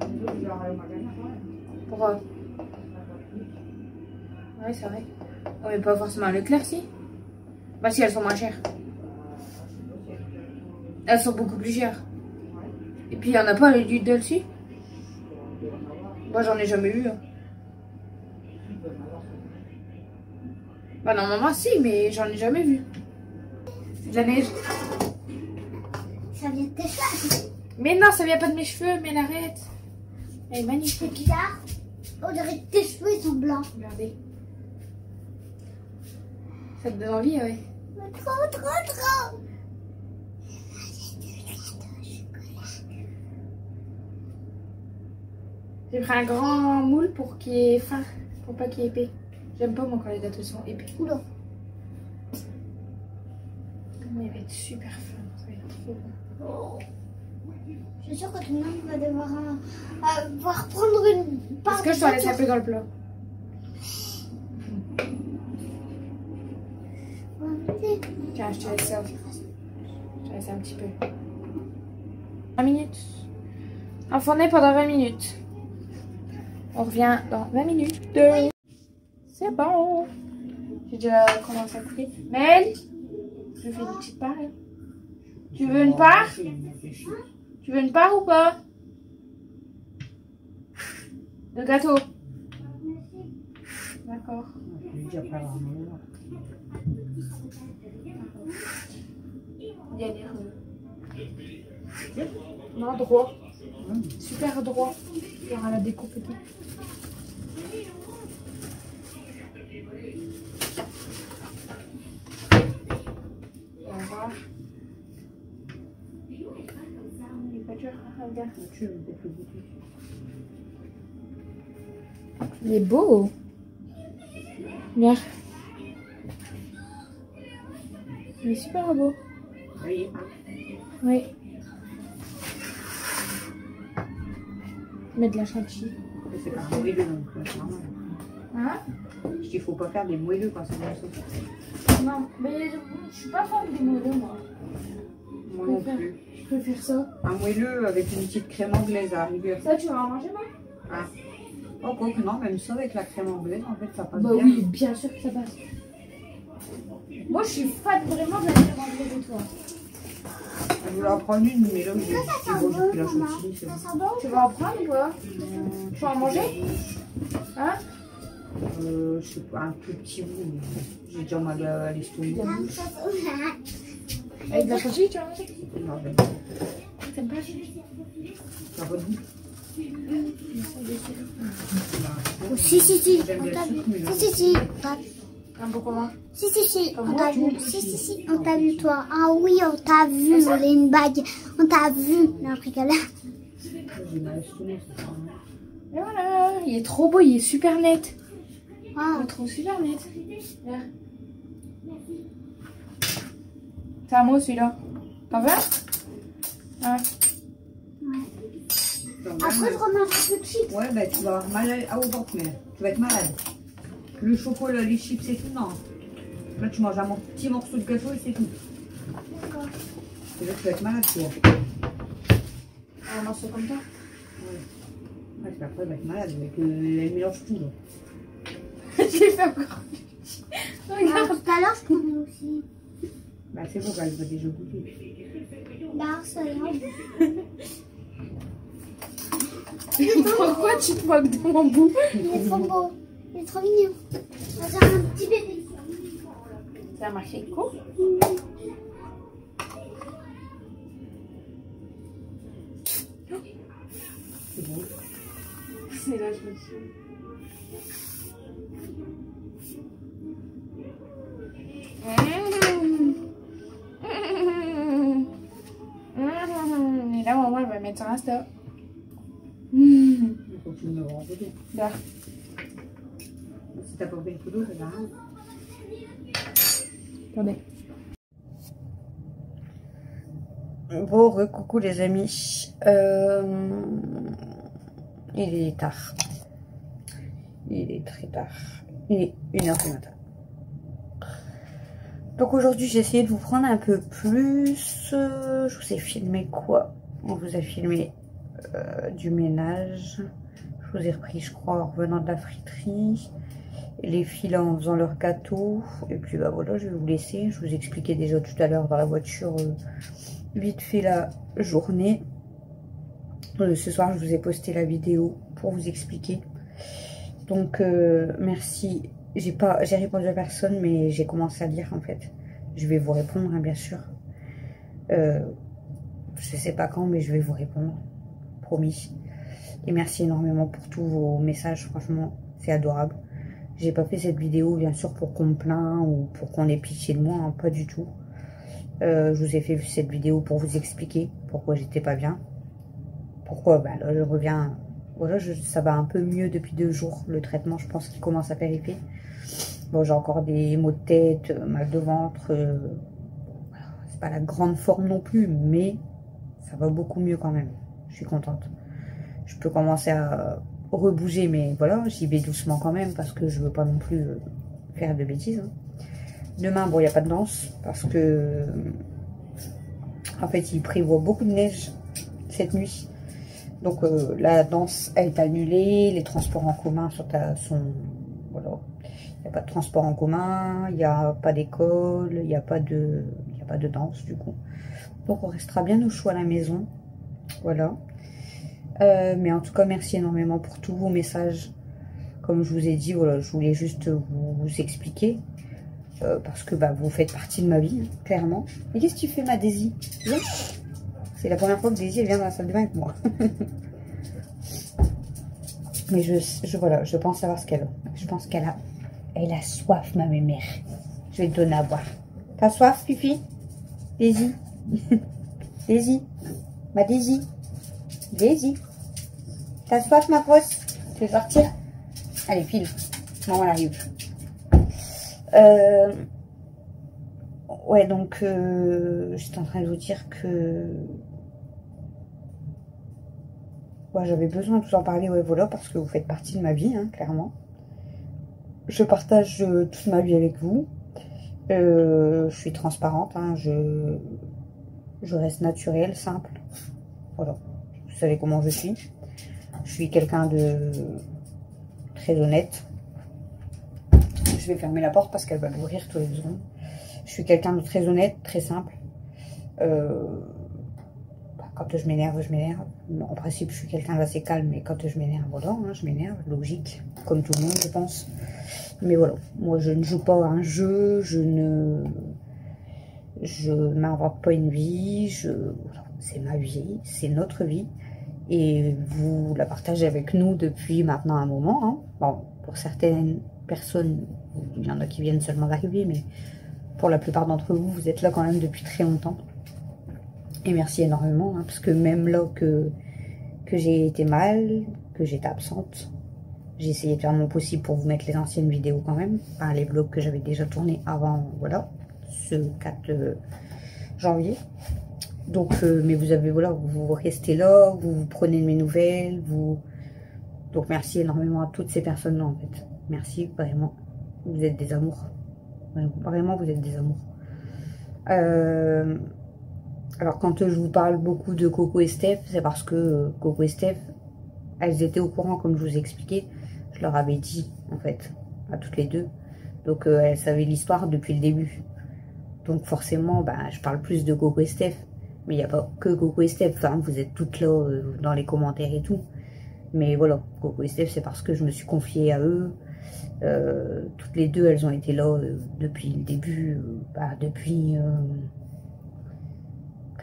Les autres, je leur ai au magasin quand même. Pour... euh, Ouais c'est vrai. Oh, mais pas forcément à Leclerc si? Bah si elles sont moins chères. Elles sont beaucoup plus chères. Et puis il y en a pas les Lidl aussi. Moi j'en ai jamais eu. hein. Bah normalement si, mais j'en ai jamais vu. C'est de la neige. Ça vient de tes cheveux. Mais non, ça vient pas de mes cheveux, mais elle arrête. Elle est C'est magnifique. bizarre. On dirait que tes cheveux ils sont blancs. Regardez. Ça te donne envie, ouais. Mais Trop, trop, trop. J'ai pris un grand moule pour qu'il ait fin, pour pas qu'il ait épais. J'aime pas moi quand les gâteaux sont épais. Oula. Il va être super fin, ça va être trop bon. Je suis sûre que tout le monde va devoir, euh, euh, devoir prendre une part Est-ce que je de t'en laisse un peu dans le plat? Tiens, je te laisse ça. Je te laisse un petit peu. 20 minutes. Enfourner pendant 20 minutes. On revient dans 20 minutes. C'est bon. J'ai déjà commencé à couper. Mel, je fais une petite part. là. Tu veux une part? Tu veux une part ou pas? De gâteau. D'accord. Il y a des Non, droit. Super droit. Il y aura la découpe et tout. On va voir. Il est pas dur, hein, regarde. Tu veux peut-être le goûter. Il est beau. Regarde. Il est super beau. Oui. Oui. Mettre de la chantilly. C'est pas moelleux donc euh. Hein? Je dis, il faut pas faire des moelleux quand c'est comme ça. Non, mais je suis pas fan des moelleux, moi. Moi non plus. Je préfère ça. Un moelleux avec une petite crème anglaise à rigueur. Ça, tu vas en manger, moi Ah. Oh, quoi que non, même ça avec la crème anglaise, en fait, ça passe Bah bien. oui, bien sûr que ça passe. Moi, je suis fan vraiment de la crème anglaise et toi. Je voulais en prendre une, mais là, j'ai bon, bon, la chantilly, bon. bon Tu vas en prendre ou quoi Tu vas en manger Hein Euh, je sais pas, un tout petit bout, mais j'ai déjà mal à l'estomac. Avec de la chantilly, tu vas manger Non, ben, T'aimes pas ça redit. Oh, Si, si, si, J'aime on t'a vu. Si, si, si. Un peu comment Si, si, si, on t'a vu. Si, si, si, on t'a vu, toi. Ah oui, on t'a vu voler une bague. On t'a vu. Non, je rigole. Et voilà, il est trop beau, il est super net. Ah, le trouve super net. Regarde. C'est à moi celui-là. T'en veux Hein Genre, Après, je remange un peu de chips. Ouais, bah, tu vas avoir mal à- au ventre, mais tu vas être malade. Le chocolat, les chips et tout, non. Là, tu manges un petit morceau de gâteau et c'est tout. D'accord. Et là, tu vas être malade, toi. Un morceau comme ça Ouais, puis après, tu vas être malade avec euh, elle mélange tout. Là. J'ai fait encore. Ah, Regarde. tout à l'heure, je prenais aussi. Bah, c'est bon, elle va déjà goûter. Bah, ça ira. Pourquoi tu te moques de mon bout Il est trop beau. Il est trop mignon. On dirait un petit bébé. Ça a marché quoi C'est bon. C'est là, je me suis. Là, maman, elle va mettre sur Insta. On continue de me voir en photo. Là. Si t'as pas fait une photo, ça rien. Attendez. Bon, coucou les amis. Euh, il est tard. Il est très tard. Il est 1h du matin. Donc aujourd'hui, j'ai essayé de vous prendre un peu plus. Euh, Je vous ai filmé quoi? On vous a filmé euh, du ménage. Je vous ai repris, je crois, en revenant de la friterie. Les filles en faisant leur gâteau. Et puis bah voilà, je vais vous laisser. Je vous expliquais déjà tout à l'heure dans la voiture. euh, vite fait la journée. Ce soir, je vous ai posté la vidéo pour vous expliquer. Donc, merci. J'ai pas, j'ai répondu à personne, mais j'ai commencé à lire en fait. Je vais vous répondre, hein, bien sûr. Euh, je sais pas quand, mais je vais vous répondre, promis. Et merci énormément pour tous vos messages. Franchement, c'est adorable. J'ai pas fait cette vidéo, bien sûr, pour qu'on me plaint ou pour qu'on ait pitié de moi, hein, pas du tout. Euh, je vous ai fait cette vidéo pour vous expliquer pourquoi j'étais pas bien. Pourquoi bah, là, je reviens. Je- ça va un peu mieux depuis deux jours. Le traitement, je pense qu'il commence à effet. Bon, j'ai encore des maux de tête, euh, mal de ventre. euh, c'est pas la grande forme non plus, mais ça va beaucoup mieux quand même. Je suis contente. Je peux commencer à rebouger, mais voilà, j'y vais doucement quand même parce que je veux pas non plus euh, faire de bêtises. hein. Demain, bon, il n'y a pas de danse parce que en fait, il prévoit beaucoup de neige cette nuit. Donc euh, la danse été annulée, les transports en commun sont, à- sont voilà, il n'y a pas de transport en commun, il n'y a pas d'école, il n'y a pas de, a pas de danse du coup. Donc on restera bien au chaud à la maison, voilà. Euh, mais en tout cas merci énormément pour tous vos messages. Comme je vous ai dit, voilà, je voulais juste vous, expliquer euh, parce que bah, vous faites partie de ma vie, clairement. Et qu'est-ce que tu fais ma Daisy. C'est la première fois que Daisy vient dans la salle de bain avec moi. Mais je, je, voilà, je pense savoir ce qu'elle a. Je pense qu'elle a, elle a soif, ma mère. Je vais te donner à boire. T'as soif, Fifi? Daisy? Daisy? Ma Daisy? Daisy? T'as soif, ma grosse? Tu veux sortir? Allez, file. Maman arrive. Euh... Ouais, donc, euh, j'étais en train de vous dire que J'avais besoin de vous en parler, ouais, voilà, parce que vous faites partie de ma vie, hein, clairement. Je partage euh, toute ma vie avec vous. Euh, je suis transparente, hein, je, je reste naturelle, simple. Voilà, vous savez comment je suis. Je suis quelqu'un de très honnête. Je vais fermer la porte parce qu'elle va l'ouvrir tous les secondes. Je suis quelqu'un de très honnête, très simple. Euh, quand je m'énerve, je m'énerve. En principe, je suis quelqu'un d'assez calme, mais quand je m'énerve, voilà, hein, je m'énerve, logique, comme tout le monde, je pense. Mais voilà, moi, je ne joue pas à un jeu, je ne... Je m'invente pas une vie, je... c'est ma vie, c'est notre vie. Et vous la partagez avec nous depuis maintenant un moment. Hein. Bon, pour certaines personnes, il y en a qui viennent seulement d'arriver, mais pour la plupart d'entre vous, vous êtes là quand même depuis très longtemps. Et merci énormément, hein, parce que même là que, que j'ai été mal, que j'étais absente, j'ai essayé de faire mon possible pour vous mettre les anciennes vidéos quand même, enfin, les vlogs que j'avais déjà tournés avant, voilà, ce 4 euh, janvier. Donc, euh, mais vous avez, voilà, vous restez là, vous, prenez mes nouvelles, vous... Donc merci énormément à toutes ces personnes-là, en fait. Merci, vraiment. Vous êtes des amours. Vraiment, vous êtes des amours. Euh... Alors quand je vous parle beaucoup de Coco et Steph, c'est parce que Coco et Steph, elles étaient au courant comme je vous ai expliqué. Je leur avais dit en fait, à toutes les deux. Donc euh, elles savaient l'histoire depuis le début. Donc forcément, bah, je parle plus de Coco et Steph. Mais il n'y a pas que Coco et Steph, enfin, vous êtes toutes là euh, dans les commentaires et tout. Mais voilà, Coco et Steph, c'est parce que je me suis confiée à eux. Euh, toutes les deux, elles ont été là depuis le début, bah, depuis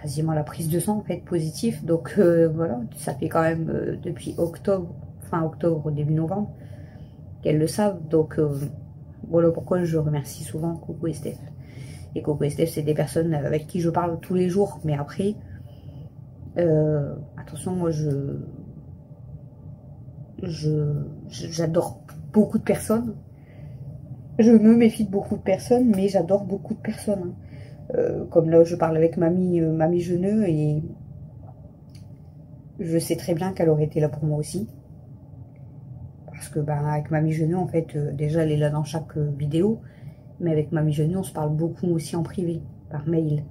quasiment la prise de sang en fait positif. Donc euh, voilà ça fait quand même euh, depuis octobre fin octobre début novembre qu'elles le savent. Donc euh, voilà pourquoi je remercie souvent Coco et Steph. Et Coco et Steph c'est des personnes avec qui je parle tous les jours. Mais après attention moi je j'adore beaucoup de personnes. Je me méfie de beaucoup de personnes mais j'adore beaucoup de personnes hein. Euh, comme là je parle avec mamie, euh, mamie Geneux et je sais très bien qu'elle aurait été là pour moi aussi. Parce que ben, avec mamie Geneux, en fait, euh, déjà elle est là dans chaque vidéo, mais avec mamie Geneux, on se parle beaucoup aussi en privé, par mail.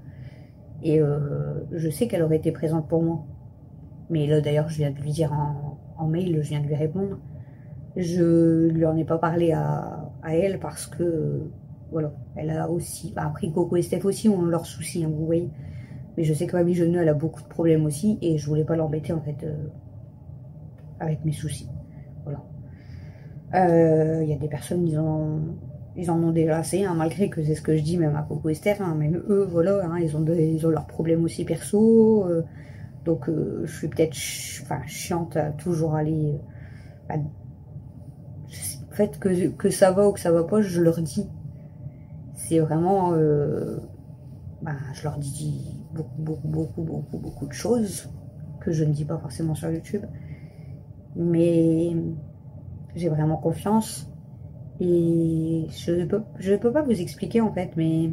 Et je sais qu'elle aurait été présente pour moi. Mais là d'ailleurs, je viens de lui dire en, en, mail, je viens de lui répondre. Je lui en ai pas parlé à, à elle parce que voilà, elle a aussi, bah après Coco et Steph aussi ont leurs soucis, hein, vous voyez. Mais je sais que Mamie Geneux, elle a beaucoup de problèmes aussi, et je voulais pas l'embêter en fait, euh, avec mes soucis. Voilà. Il euh, y a des personnes, ils en, ils en ont déjà assez, hein, malgré que c'est ce que je dis même à Coco et Steph, hein, même eux, voilà, ils, ont ils ont leurs problèmes aussi perso, euh, donc je suis peut-être ch chiante à toujours aller... En fait, que, que ça va ou que ça va pas, je leur dis c'est vraiment, bah, je leur dis beaucoup, beaucoup, beaucoup, beaucoup, beaucoup de choses que je ne dis pas forcément sur YouTube. Mais j'ai vraiment confiance et je ne peux, je peux pas vous expliquer en fait, mais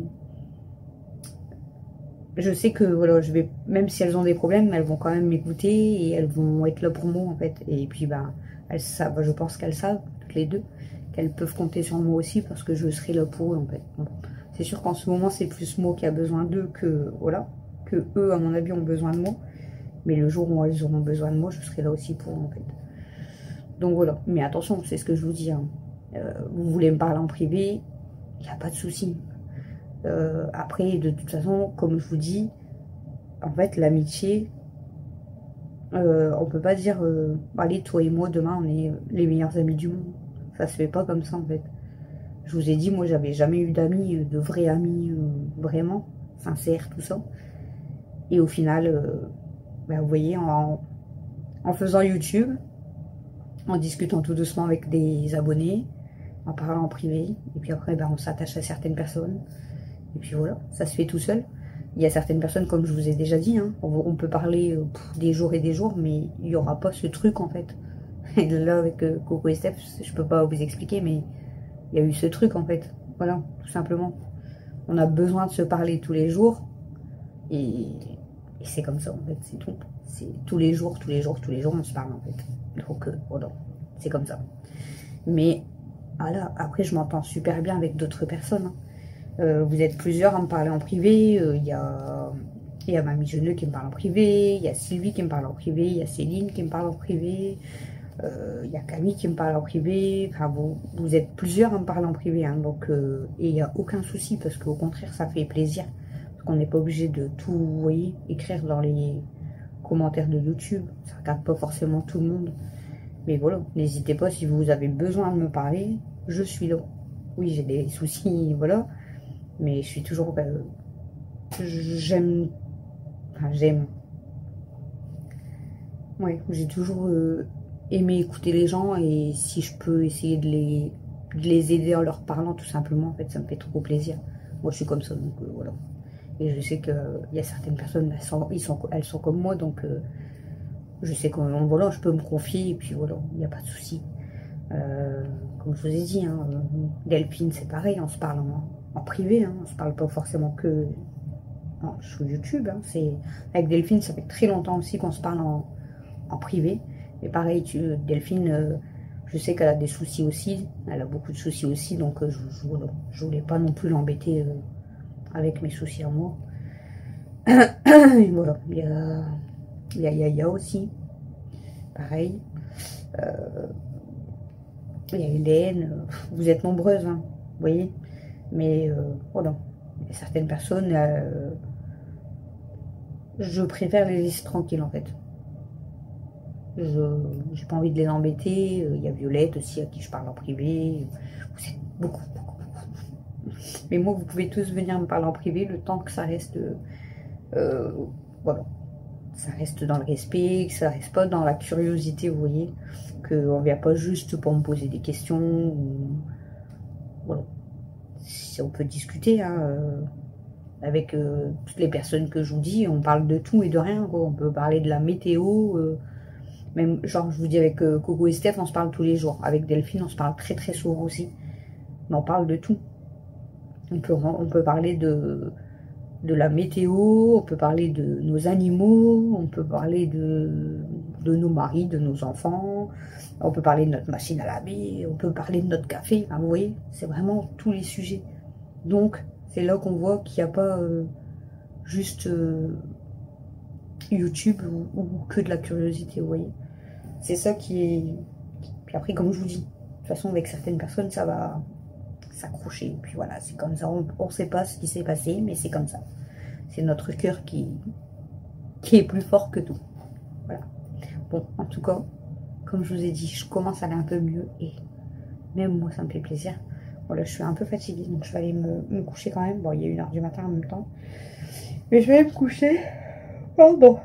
je sais que voilà, je vais, même si elles ont des problèmes, elles vont quand même m'écouter et elles vont être là pour moi en fait. Et puis bah, elles savent, je pense qu'elles savent toutes les deux qu'elles peuvent compter sur moi aussi parce que je serai là pour eux en fait. C'est sûr qu'en ce moment c'est plus moi qui a besoin d'eux que voilà, que eux à mon avis ont besoin de moi. Mais le jour où elles auront besoin de moi, je serai là aussi pour eux, en fait. Donc voilà. Mais attention, c'est ce que je vous dis. hein. Euh, vous voulez me parler en privé, il n'y a pas de souci. Euh, après, de toute façon, comme je vous dis, en fait, l'amitié, euh, on peut pas dire, euh, allez, toi et moi, demain, on est les meilleurs amis du monde. Ça se fait pas comme ça, en fait. Je vous ai dit, moi, j'avais jamais eu d'amis, euh, de vrais amis, euh, vraiment, sincères, tout ça. Et au final, euh, ben, vous voyez, en, faisant YouTube, en discutant tout doucement avec des abonnés, en parlant en privé, et puis après, ben, on s'attache à certaines personnes. Et puis voilà, ça se fait tout seul. Il y a certaines personnes, comme je vous ai déjà dit, hein, on, peut parler des jours et des jours, mais il n'y aura pas ce truc en fait. Et là, avec euh, Coco et Steph, je peux pas vous expliquer, mais il y a eu ce truc en fait. Voilà, tout simplement. On a besoin de se parler tous les jours, et, et c'est comme ça en fait, c'est tout. C'est tous les jours, tous les jours, tous les jours, on se parle en fait. Donc euh, voilà, c'est comme ça. Mais voilà, après, je m'entends super bien avec d'autres personnes. hein. Euh, vous êtes plusieurs à me parler en privé. euh, Il y a, il y a Mamie Jeuneux qui me parle en privé. Il y a Sylvie qui me parle en privé. Il y a Céline qui me parle en privé. Euh, Il y a Camille qui me parle en privé. Enfin, vous, vous êtes plusieurs à me parler en privé. hein, donc, euh, et il n'y a aucun souci parce qu'au contraire, ça fait plaisir. Parce qu'on n'est pas obligé de tout, vous voyez, écrire dans les commentaires de YouTube. Ça regarde pas forcément tout le monde. Mais voilà, n'hésitez pas si vous avez besoin de me parler, je suis là. Oui, j'ai des soucis, voilà, mais je suis toujours. euh, j'aime. Enfin, j'aime. Ouais, j'ai toujours euh, aimé écouter les gens et si je peux essayer de les, les aider en leur parlant, tout simplement, en fait, ça me fait trop plaisir. Moi, je suis comme ça, donc euh, voilà. Et je sais qu'il y a certaines personnes, elles sont, elles sont comme moi, donc. euh, je sais que voilà, je peux me confier et puis voilà, il n'y a pas de souci. Euh, comme je vous ai dit, hein, euh, Delphine, c'est pareil, on se parle en, privé, hein, on se parle pas forcément que en- sur YouTube. hein, avec Delphine, ça fait très longtemps aussi qu'on se parle en, en privé. Mais pareil, tu, Delphine, euh, je sais qu'elle a des soucis aussi, elle a beaucoup de soucis aussi, donc euh, je, je voulais pas non plus l'embêter euh, avec mes soucis à moi. Voilà, il y a Yaya aussi, pareil. Il y a Hélène, vous êtes nombreuses, hein, vous voyez. Mais euh, voilà, certaines personnes, je préfère les laisser tranquilles en fait. J'ai pas envie de les embêter. Il y a Violette aussi à qui je parle en privé. Beaucoup, beaucoup. Mais moi, vous pouvez tous venir me parler en privé le temps que ça reste. euh, voilà ça reste dans le respect, que ça reste pas dans la curiosité, vous voyez, qu'on vient pas juste pour me poser des questions, voilà. Si on peut discuter, hein, euh, avec euh, toutes les personnes que je vous dis, on parle de tout et de rien, on peut parler de la météo, même, genre, je vous dis avec euh, Coco et Steph, on se parle tous les jours, avec Delphine, on se parle très très souvent aussi, mais on parle de tout. On peut, parler de la météo, on peut parler de nos animaux, on peut parler de, nos maris, de nos enfants, on peut parler de notre machine à laver, on peut parler de notre café, vous voyez, c'est vraiment tous les sujets. Donc, c'est là qu'on voit qu'il n'y a pas euh, juste euh, YouTube ou, ou que de la curiosité, vous voyez. C'est ça qui est... Puis après, comme je vous dis, de toute façon, avec certaines personnes, ça va s'accrocher. Puis voilà, c'est comme ça. On ne sait pas ce qui s'est passé, mais c'est comme ça. C'est notre cœur qui, qui est plus fort que tout. Voilà. Bon, en tout cas, comme je vous ai dit, je commence à aller un peu mieux et même moi, ça me fait plaisir. Voilà, je suis un peu fatiguée, donc je vais aller me, coucher quand même. Bon, il y a une heure du matin en même temps. Mais je vais me coucher. Pardon.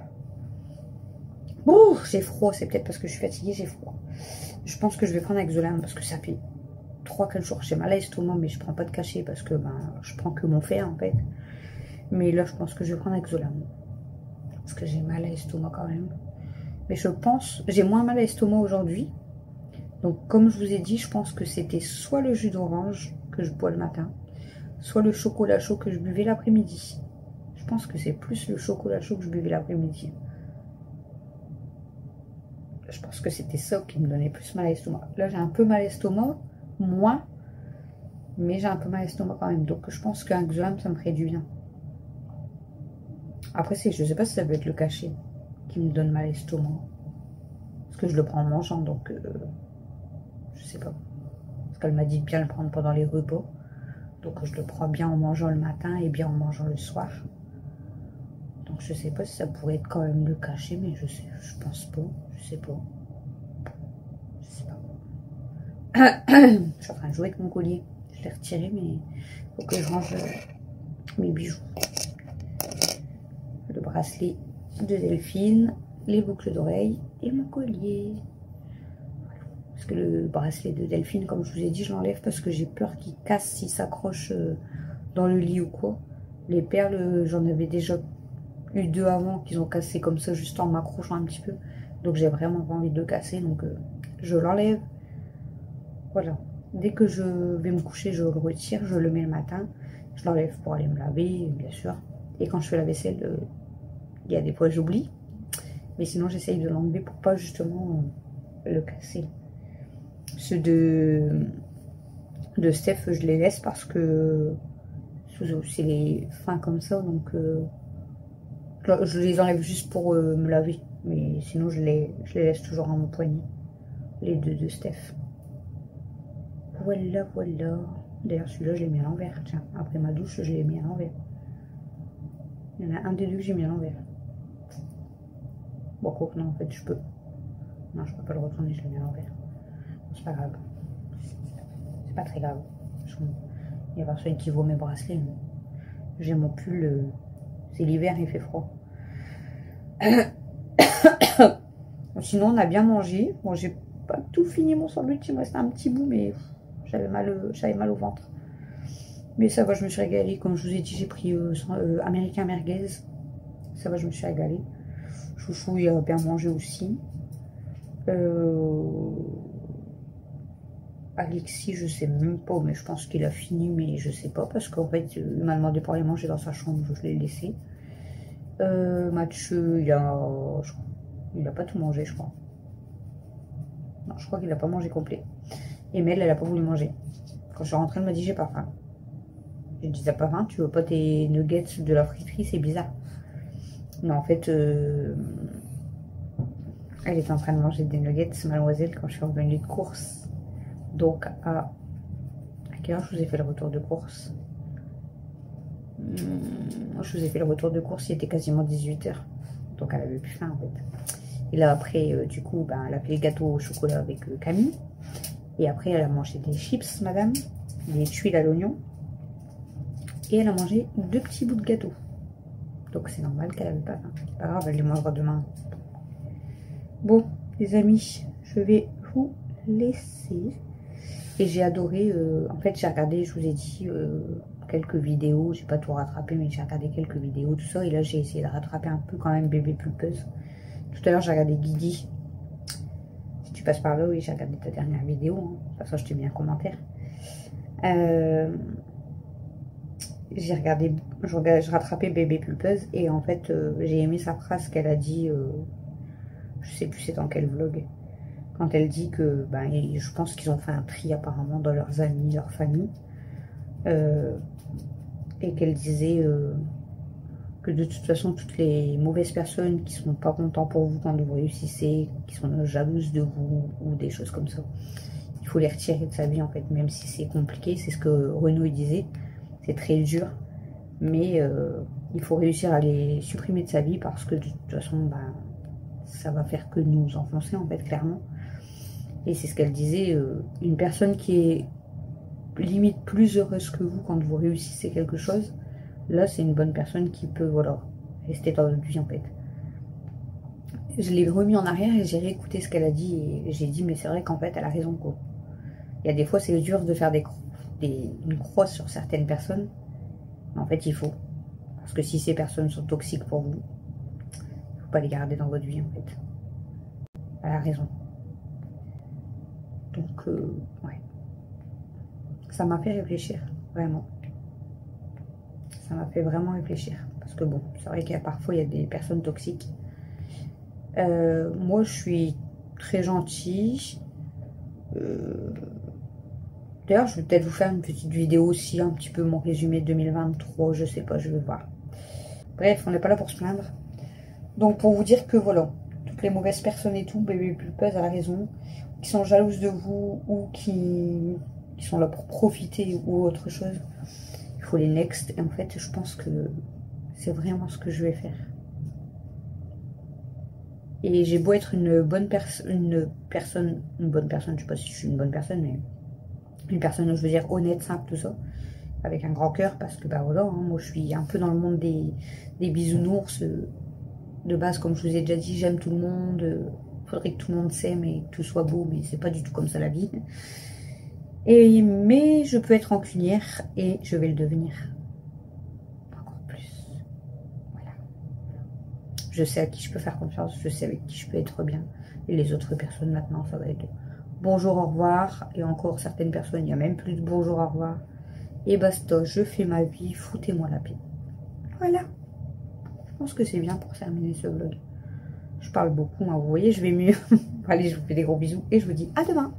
Ouh, j'ai froid. C'est peut-être parce que je suis fatiguée, j'ai froid. Je pense que je vais prendre Exolam parce que ça fait 3-4 jours. J'ai mal à l'estomac, mais je prends pas de cachet parce que ben, je prends que mon fer en fait. Mais là, je pense que je vais prendre Exolam. Parce que j'ai mal à l'estomac quand même. Mais je pense, j'ai moins mal à l'estomac aujourd'hui. Donc, comme je vous ai dit, je pense que c'était soit le jus d'orange que je bois le matin, soit le chocolat chaud que je buvais l'après-midi. Je pense que c'est plus le chocolat chaud que je buvais l'après-midi. Je pense que c'était ça qui me donnait plus mal à l'estomac. Là, j'ai un peu mal à l'estomac, moins, mais j'ai un peu mal à l'estomac quand même. Donc, je pense qu'un Xolam, ça me ferait du bien. Après, je sais pas si ça peut être le cachet. qui me donne mal à l'estomac. Parce que je le prends en mangeant, donc euh, je sais pas. Parce qu'elle m'a dit de bien le prendre pendant les repas. Donc je le prends bien en mangeant le matin et bien en mangeant le soir. Donc je sais pas si ça pourrait être quand même le cacher, mais je sais, je pense pas. Je sais pas. Je sais pas. je suis en train de jouer avec mon collier. Je l'ai retiré, mais il faut que je range euh, mes bijoux. Le bracelet de Delphine, les boucles d'oreilles et mon collier. Parce que le bracelet de Delphine, comme je vous ai dit, je l'enlève parce que j'ai peur qu'il casse s'il s'accroche euh, dans le lit ou quoi. Les perles, j'en avais déjà eu deux avant qu'ils ont cassé comme ça, juste en m'accrochant un petit peu. Donc j'ai vraiment pas envie de le casser, donc euh, je l'enlève. Voilà. Dès que je vais me coucher, je le retire, je le mets le matin. Je l'enlève pour aller me laver, bien sûr. Et quand je fais la vaisselle, euh, il y a des fois j'oublie. Mais sinon, j'essaye de l'enlever pour pas justement euh, le casser. Ceux de, de Steph, je les laisse parce que c'est les fins comme ça. Donc, je les enlève juste pour me laver. Mais sinon, je les, je les laisse toujours à mon poignet. Les deux de Steph. Voilà, voilà. D'ailleurs, celui-là, je l'ai mis à l'envers. Tiens, après ma douche, je l'ai mis à l'envers. Il y en a un des deux que j'ai mis à l'envers. Bon, quoi non, en fait, je peux. Non, je peux pas le retourner, je l'ai mis à l'envers. C'est pas grave. C'est pas très grave. Il y a personne qui vaut mes bracelets. J'ai mon pull. euh, C'est l'hiver, il fait froid. Sinon, on a bien mangé. Bon, j'ai pas tout fini mon sandwich. Il me restait un petit bout, mais j'avais mal, j'avais mal au ventre. Mais ça va, je me suis régalée. Comme je vous ai dit, j'ai pris euh, euh, américain merguez. Ça va, je me suis régalée. Chouchou, il a bien mangé aussi. Euh... Alexis, je sais même pas, mais je pense qu'il a fini, mais je sais pas, parce qu'en fait, il m'a demandé pour aller manger dans sa chambre, je l'ai laissé. Mathieu, il a, il a pas tout mangé, je crois. Non, je crois qu'il a pas mangé complet. Et Mel, elle a pas voulu manger. Quand je suis rentrée, elle m'a dit j'ai pas faim. J'ai dit t'as pas faim, tu veux pas tes nuggets de la friterie, c'est bizarre. Non, en fait, euh, elle était en train de manger des nuggets, mademoiselle, quand je suis revenue de course. Donc, à, à quelle heure je vous ai fait le retour de course? Hmm, Je vous ai fait le retour de course, il était quasiment 18h. Donc, elle avait plus faim, en fait. Et là, après, euh, du coup, ben, elle a fait le gâteau au chocolat avec euh, Camille. Et après, elle a mangé des chips, madame, des tuiles à l'oignon. Et elle a mangé deux petits bouts de gâteau. Donc c'est normal qu'elle avait pas faim. C'est pas grave, elle les mangera demain. Bon, les amis, je vais vous laisser. Et j'ai adoré, euh, en fait j'ai regardé, je vous ai dit, quelques vidéos. J'ai pas tout rattrapé, mais j'ai regardé quelques vidéos, tout ça. Et là j'ai essayé de rattraper un peu quand même Bébé Pulpeuse. Tout à l'heure j'ai regardé Guigui. Si tu passes par là, oui, j'ai regardé ta dernière vidéo. Hein. De toute façon, je t'ai mis un commentaire. Euh, j'ai regardé, je, rattrapais Bébé Pulpeuse et en fait euh, j'ai aimé sa phrase qu'elle a dit, euh, je sais plus c'est dans quel vlog, quand elle dit que ben, je pense qu'ils ont fait un tri apparemment dans leurs amis, leur famille, euh, et qu'elle disait que de toute façon toutes les mauvaises personnes qui sont pas contents pour vous quand vous réussissez, qui sont jalouses de vous ou des choses comme ça, il faut les retirer de sa vie en fait, même si c'est compliqué, c'est ce que Renaud disait c'est très dur, mais euh, il faut réussir à les supprimer de sa vie parce que de toute façon, ben, ça va faire que nous enfoncer en fait, clairement. Et c'est ce qu'elle disait, euh, une personne qui est limite plus heureuse que vous quand vous réussissez quelque chose, là c'est une bonne personne qui peut voilà, rester dans votre vie en fait. Je l'ai remis en arrière et j'ai réécouté ce qu'elle a dit et j'ai dit mais c'est vrai qu'en fait elle a raison quoi. Il y a des fois c'est dur de faire des, une croix sur certaines personnes, mais en fait il faut. Parce que si ces personnes sont toxiques pour vous, il faut pas les garder dans votre vie en fait. Elle a raison. Donc euh, ouais. Ça m'a fait réfléchir, vraiment. Ça m'a fait vraiment réfléchir. Parce que bon, c'est vrai qu'il y a parfois il y a des personnes toxiques. Euh, moi je suis très gentille. Euh, D'ailleurs, je vais peut-être vous faire une petite vidéo aussi, un petit peu mon résumé 2023, je sais pas, je vais voir. Bref, on n'est pas là pour se plaindre. Donc pour vous dire que voilà, toutes les mauvaises personnes et tout, bébé pulpeuse a raison, qui sont jalouses de vous ou qui sont là pour profiter ou autre chose, les next. Et en fait, je pense que c'est vraiment ce que je vais faire. Et j'ai beau être une bonne personne, une personne, une bonne personne, je sais pas si je suis une bonne personne, mais une personne, je veux dire, honnête, simple, tout ça, avec un grand cœur, parce que bah voilà, hein, moi je suis un peu dans le monde des, des bisounours. euh, De base, comme je vous ai déjà dit, j'aime tout le monde. euh, Faudrait que tout le monde s'aime et que tout soit beau, mais c'est pas du tout comme ça la vie. Mais je peux être rancunière et je vais le devenir encore plus. Voilà. Je sais à qui je peux faire confiance, je sais avec qui je peux être bien. Et les autres personnes maintenant, ça va être bonjour, au revoir. Et encore certaines personnes, il n'y a même plus de bonjour, au revoir. Et basta, je fais ma vie, foutez-moi la paix. Voilà. Je pense que c'est bien pour terminer ce vlog. Je parle beaucoup, hein, vous voyez, je vais mieux. Allez, je vous fais des gros bisous et je vous dis à demain.